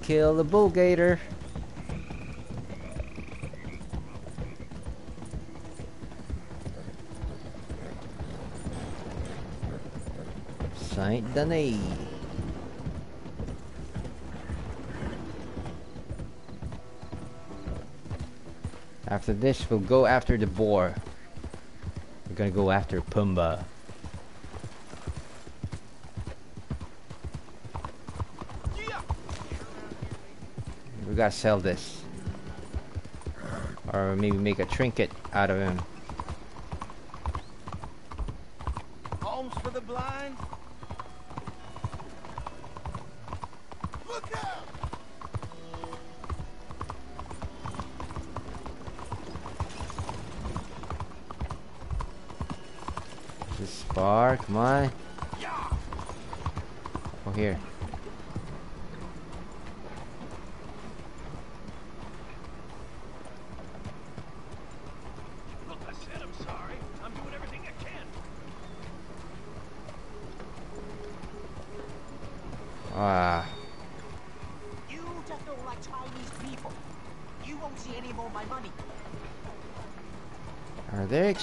We've the bull gator. Saint Denis. After this, we'll go after the boar. We're gonna go after Pumbaa. Gotta sell this. Or maybe make a trinket out of him.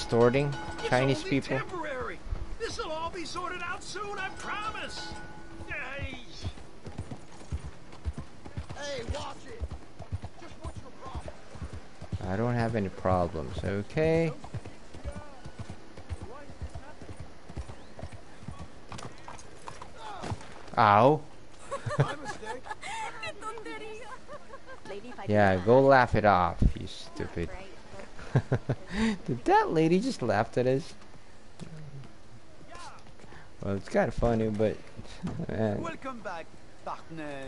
Extorting It's Chinese only people? temporary. This'll all be sorted out soon, I promise. Hey, Hey, watch it! Just what's your problem? I don't have any problems, okay? Ow. My mistake. Lady, if I Yeah, go laugh it off, you stupid. Did that lady just laugh at us? Well, it's kind of funny, but man. Welcome back, partner.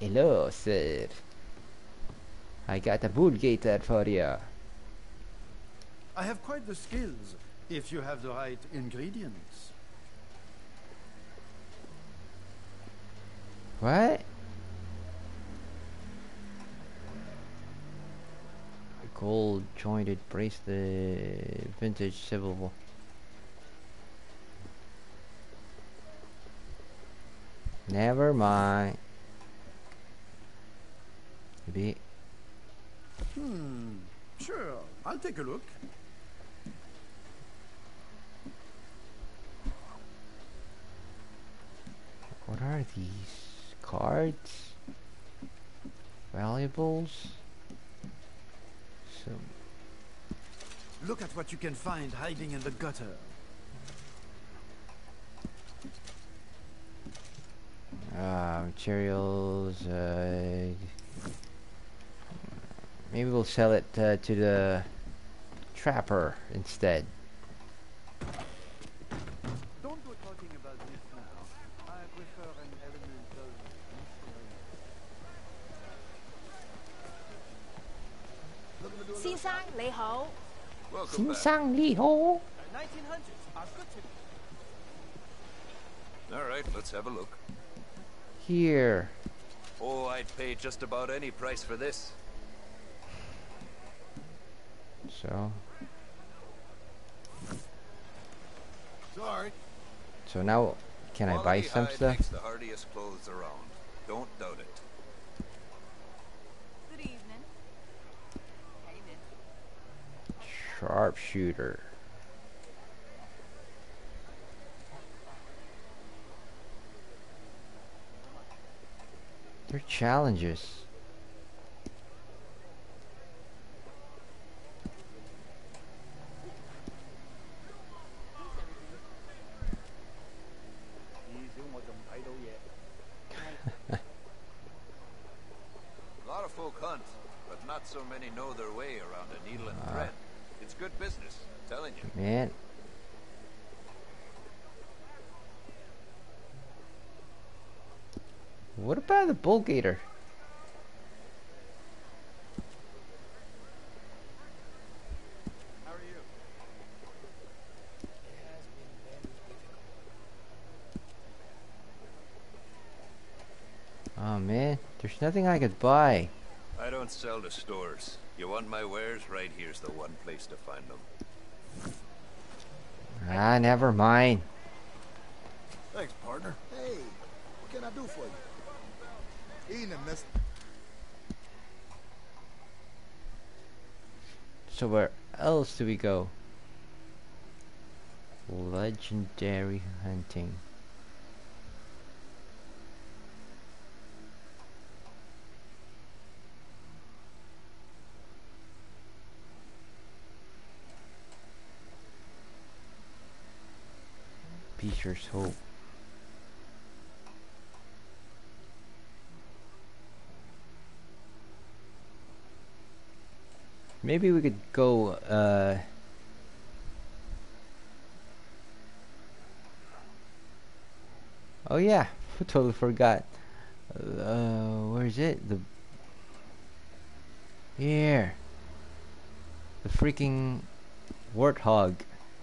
Hello, sir. I got a bull gator for you. I have quite the skills, if you have the right ingredients. What? Gold jointed bracelet, vintage civil. war. Never mind. Maybe Hmm, sure, I'll take a look. What are these? Cards? Valuables? So, Look at what you can find hiding in the gutter. uh, materials, uh, maybe we'll sell it uh, to the trapper instead. Welcome back. 先生你好。 1900s are good to me. All right, let's have a look. Here. Oh, I'd pay just about any price for this. So, Sorry. so now can I buy Quality some hide stuff? makes the hardiest clothes around. Don't doubt it. Sharpshooter. They're challenges. A lot of folk hunt, but not so many know their way around a needle and Ah. thread. It's good business, I'm telling you. Man. What about the bull gator? How are you? Oh man, there's nothing I could buy. I don't sell to stores. You want my wares? Right here's the one place to find them. Ah, never mind. Thanks, partner. Hey, what can I do for you? So where else do we go? Legendary hunting. Beecher's Hope. Maybe we could go, uh... Oh yeah, totally forgot. Uh, where's it? The... Here. The freaking warthog.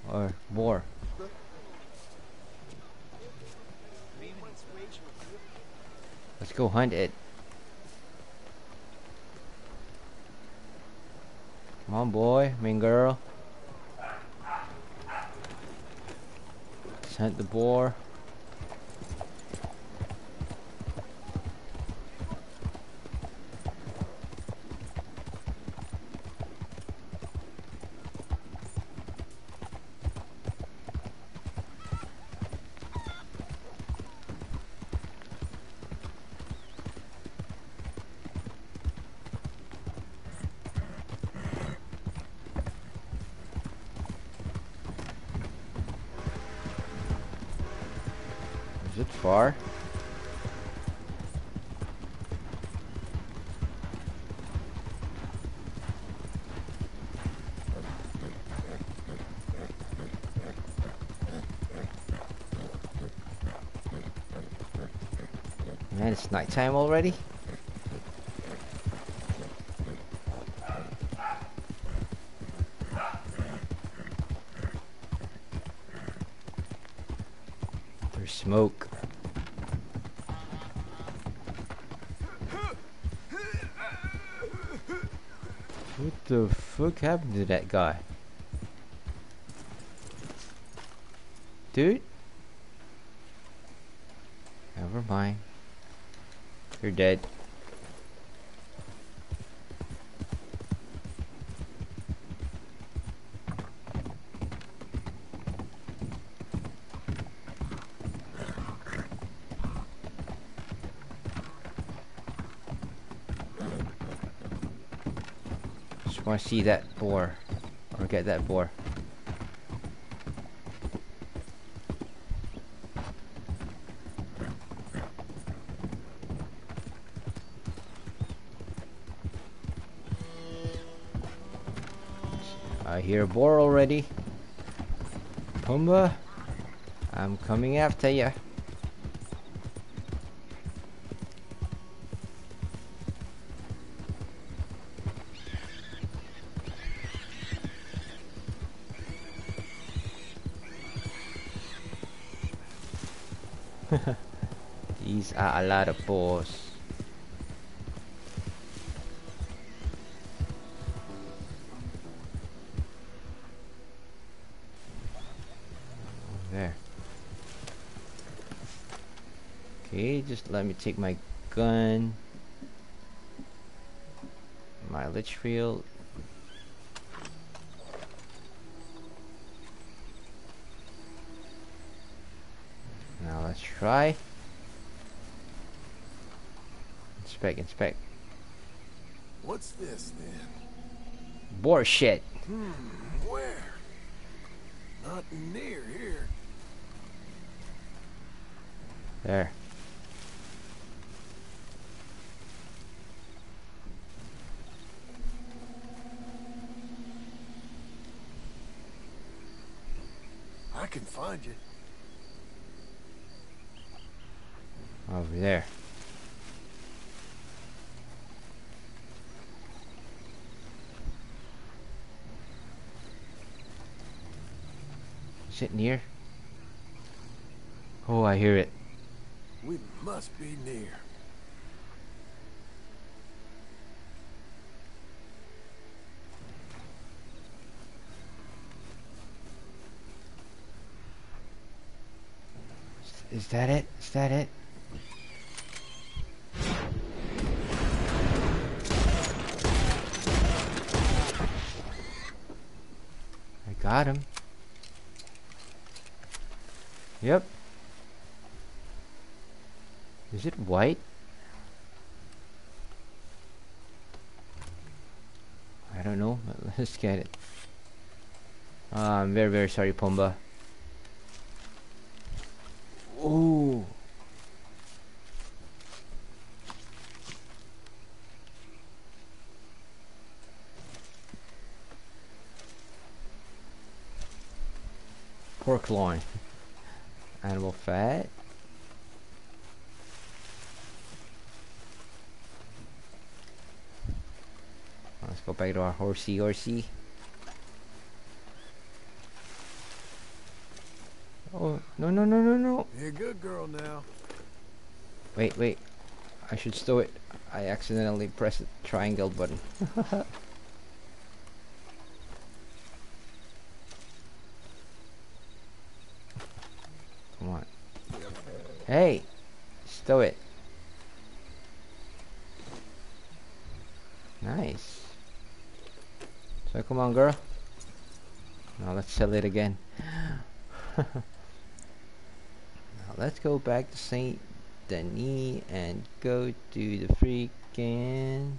Or boar. Let's go hunt it. Come on, boy, mean girl. Let's the boar. Is it far? Man, nighttime already? There's smoke. What the fuck happened to that guy? Dude? Never mind. You're dead. Just want to see that boar. Or get that boar. Hear a boar already. Pumbaa, I'm coming after you. These are a lot of boars. Just let me take my gun. My Litchfield. Now let's try. Inspect, inspect. What's this then? Boar shit. Hmm, where? Not near here. There. Can find you. Over there. Is it near? Oh, I hear it. We must be near. Is that it? Is that it? I got him. Yep. Is it white? I don't know. Let's get it. Ah, I'm very, very sorry, Pumbaa. Ooh. Loin. Animal fat. Let's go back to our horsey horsey. Oh, no, no, no, no, no. You're a good girl now. Wait, wait. I should stow it. I accidentally pressed the triangle button. Come on. Hey! Stow it. Nice. So come on, girl. Now let's sell it again. now let's go back to Saint Denis and go to the freaking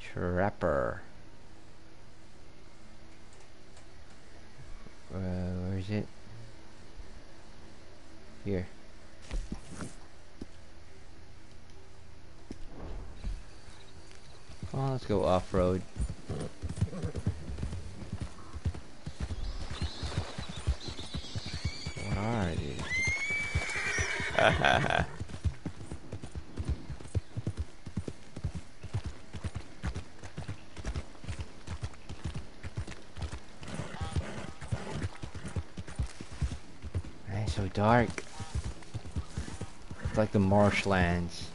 Trapper. Uh, where is it? Here. On, let's go off-road. Marshlands.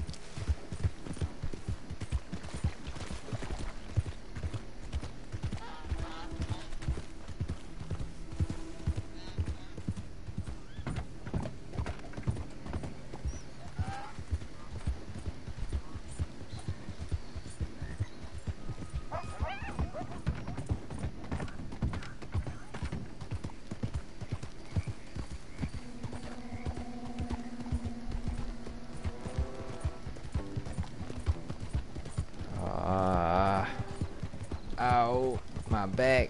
Ow, my back.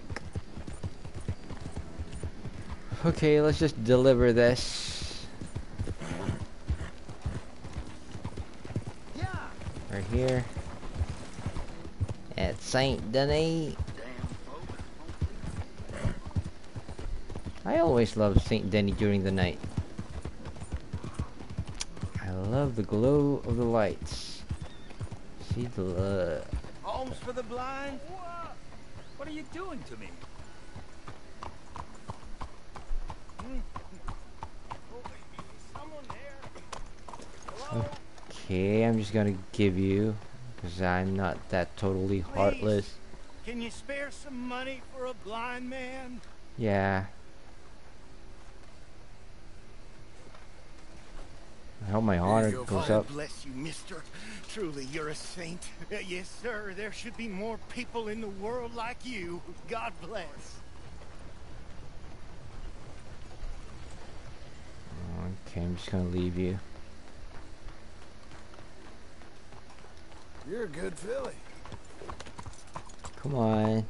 Okay, let's just deliver this. Right here. At Saint Denis. I always love Saint Denis during the night. I love the glow of the lights. See the uh, Alms for the blind? What are you doing to me? Okay, I'm just gonna give you, because I'm not that totally heartless. Can you spare some money for a blind man? Yeah. I hope my honor goes up. bless you, mister. Truly, you're a saint. Yes, sir. There should be more people in the world like you. God bless. Okay, I'm just gonna leave you. You're a good filly. Come on.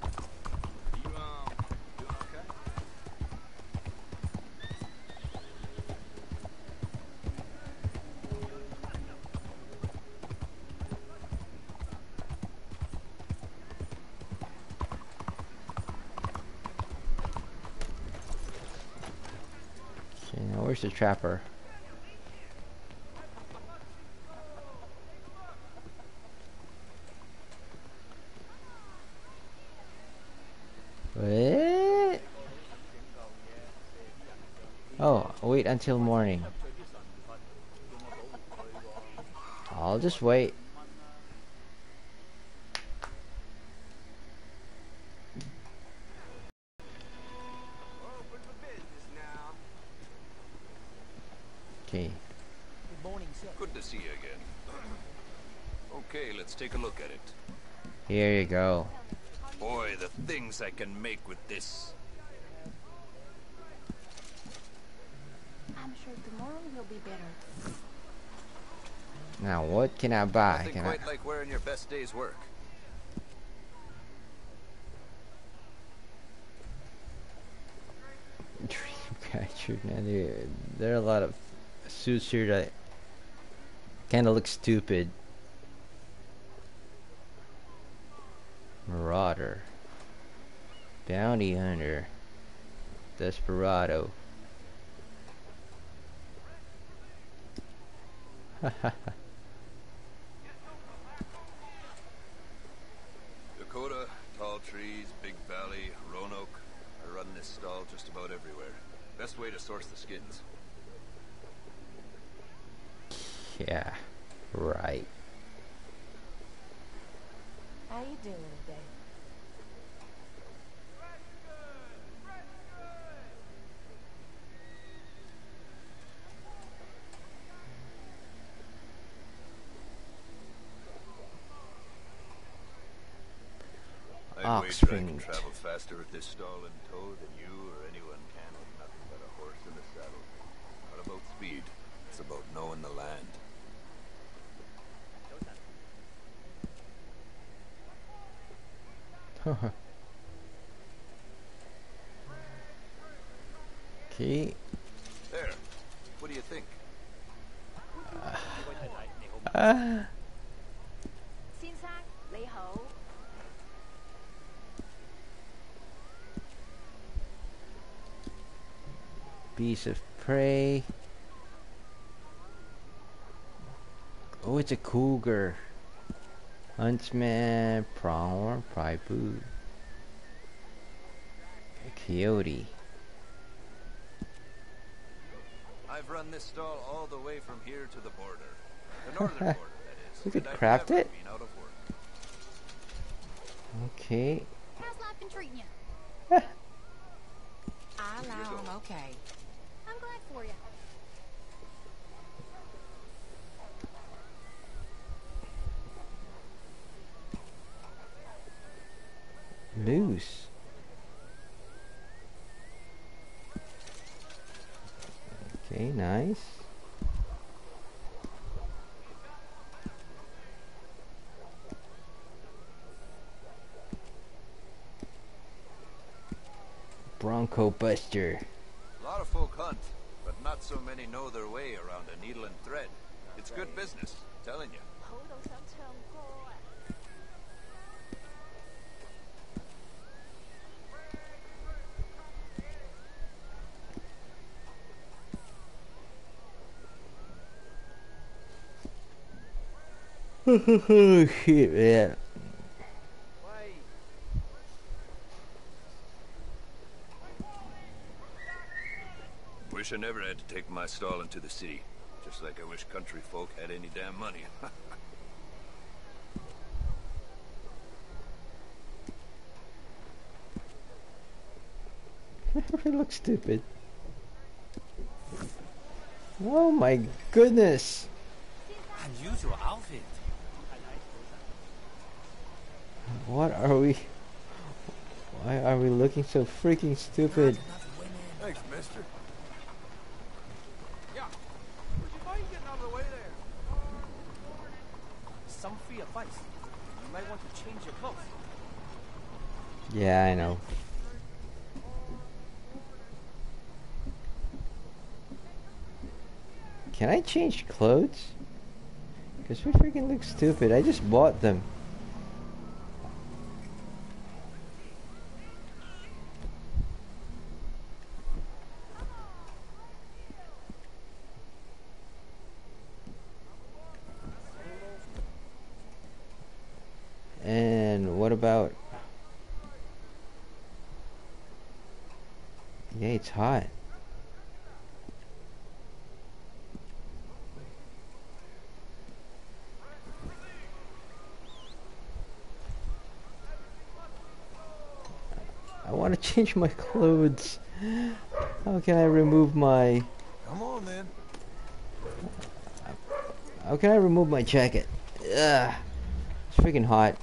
The trapper? What? Oh, wait until morning. I'll just wait. Here you go. Boy, the things I can make with this. I'm sure tomorrow will be better. Now what can I buy? Nothing Can I quite like wearing your best day's work. Dreamcatcher. Now there, there are a lot of suits here that kind of look stupid. Marauder. Bounty hunter. Desperado. Dakota, tall trees, big valley, Roanoke. I run this stall just about everywhere. Best way to source the skins. yeah, right. How you doing today? I can travel faster with this stall and tow than you or anyone can with nothing but a horse and a saddle. Not about speed. It's about knowing the land. okay. There. What do you think? Ah. 先 Beast of prey. Oh, it's a cougar. Huntsman, pronghorn, pryboot. A coyote. I've run this stall all the way from here to the border. The northern border, that is. We could and craft it? out of work. Okay. How's life been treating you? I know I'm okay. For you. Moose. Okay, nice. Bronco Buster. A lot of folk hunt, but not so many know their way around a needle and thread. It's good business, I'm telling you. Shit, man. Wish I never had to take my stall into the city. Just like I wish country folk had any damn money. it look stupid. Oh my goodness. Unusual outfit. What are we? Why are we looking so freaking stupid? Thanks, mister. Yeah. Would you mind getting out of the way there? Some free advice. You might want to change your clothes. Yeah, I know. Can I change clothes? Because we freaking look stupid. I just bought them. And what about... Yeah, it's hot. I want to change my clothes. How can I remove my... Come on, then. How can I remove my jacket? Ugh. It's freaking hot.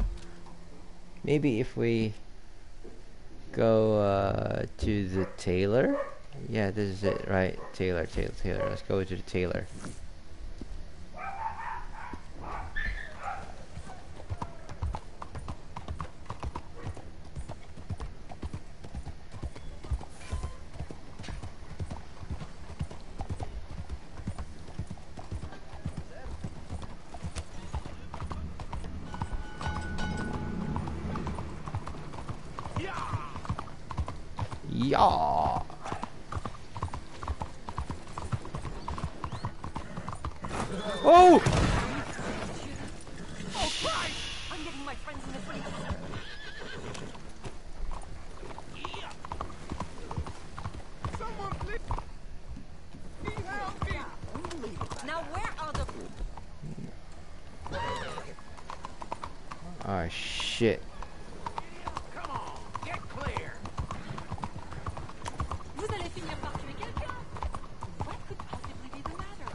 Maybe if we go uh, to the tailor. Yeah, this is it, right? Tailor, tailor, tailor. Let's go to the tailor. Yeah. Oh! Oh, Christ! I'm getting my friends in the free. Someone please. Help me. Now where are the... Oh shit. Come on, get clear. Vous allez finir par tuer quelqu'un. What could possibly be the matter?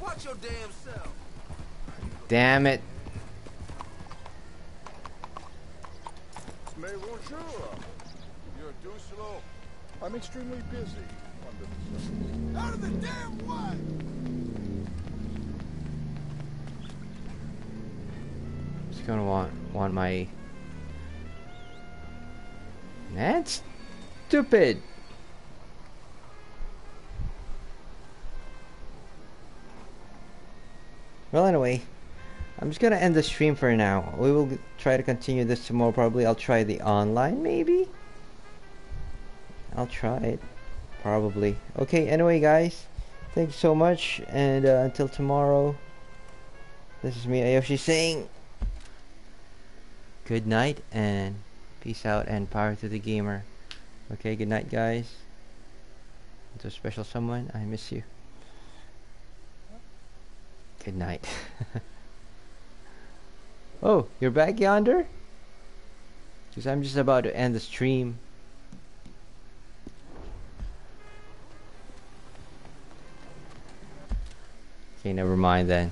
Watch your damn self. Damn it. Gonna end the stream for now. We will try to continue this tomorrow probably. I'll try the online maybe? I'll try it. Probably. Okay, anyway guys, thank you so much and uh, until tomorrow. This is me Ioshi saying good night and peace out and power to the gamer. Okay, good night, guys. To a special someone, I miss you. Good night. oh, you're back yonder? Because I'm just about to end the stream. Okay, never mind then.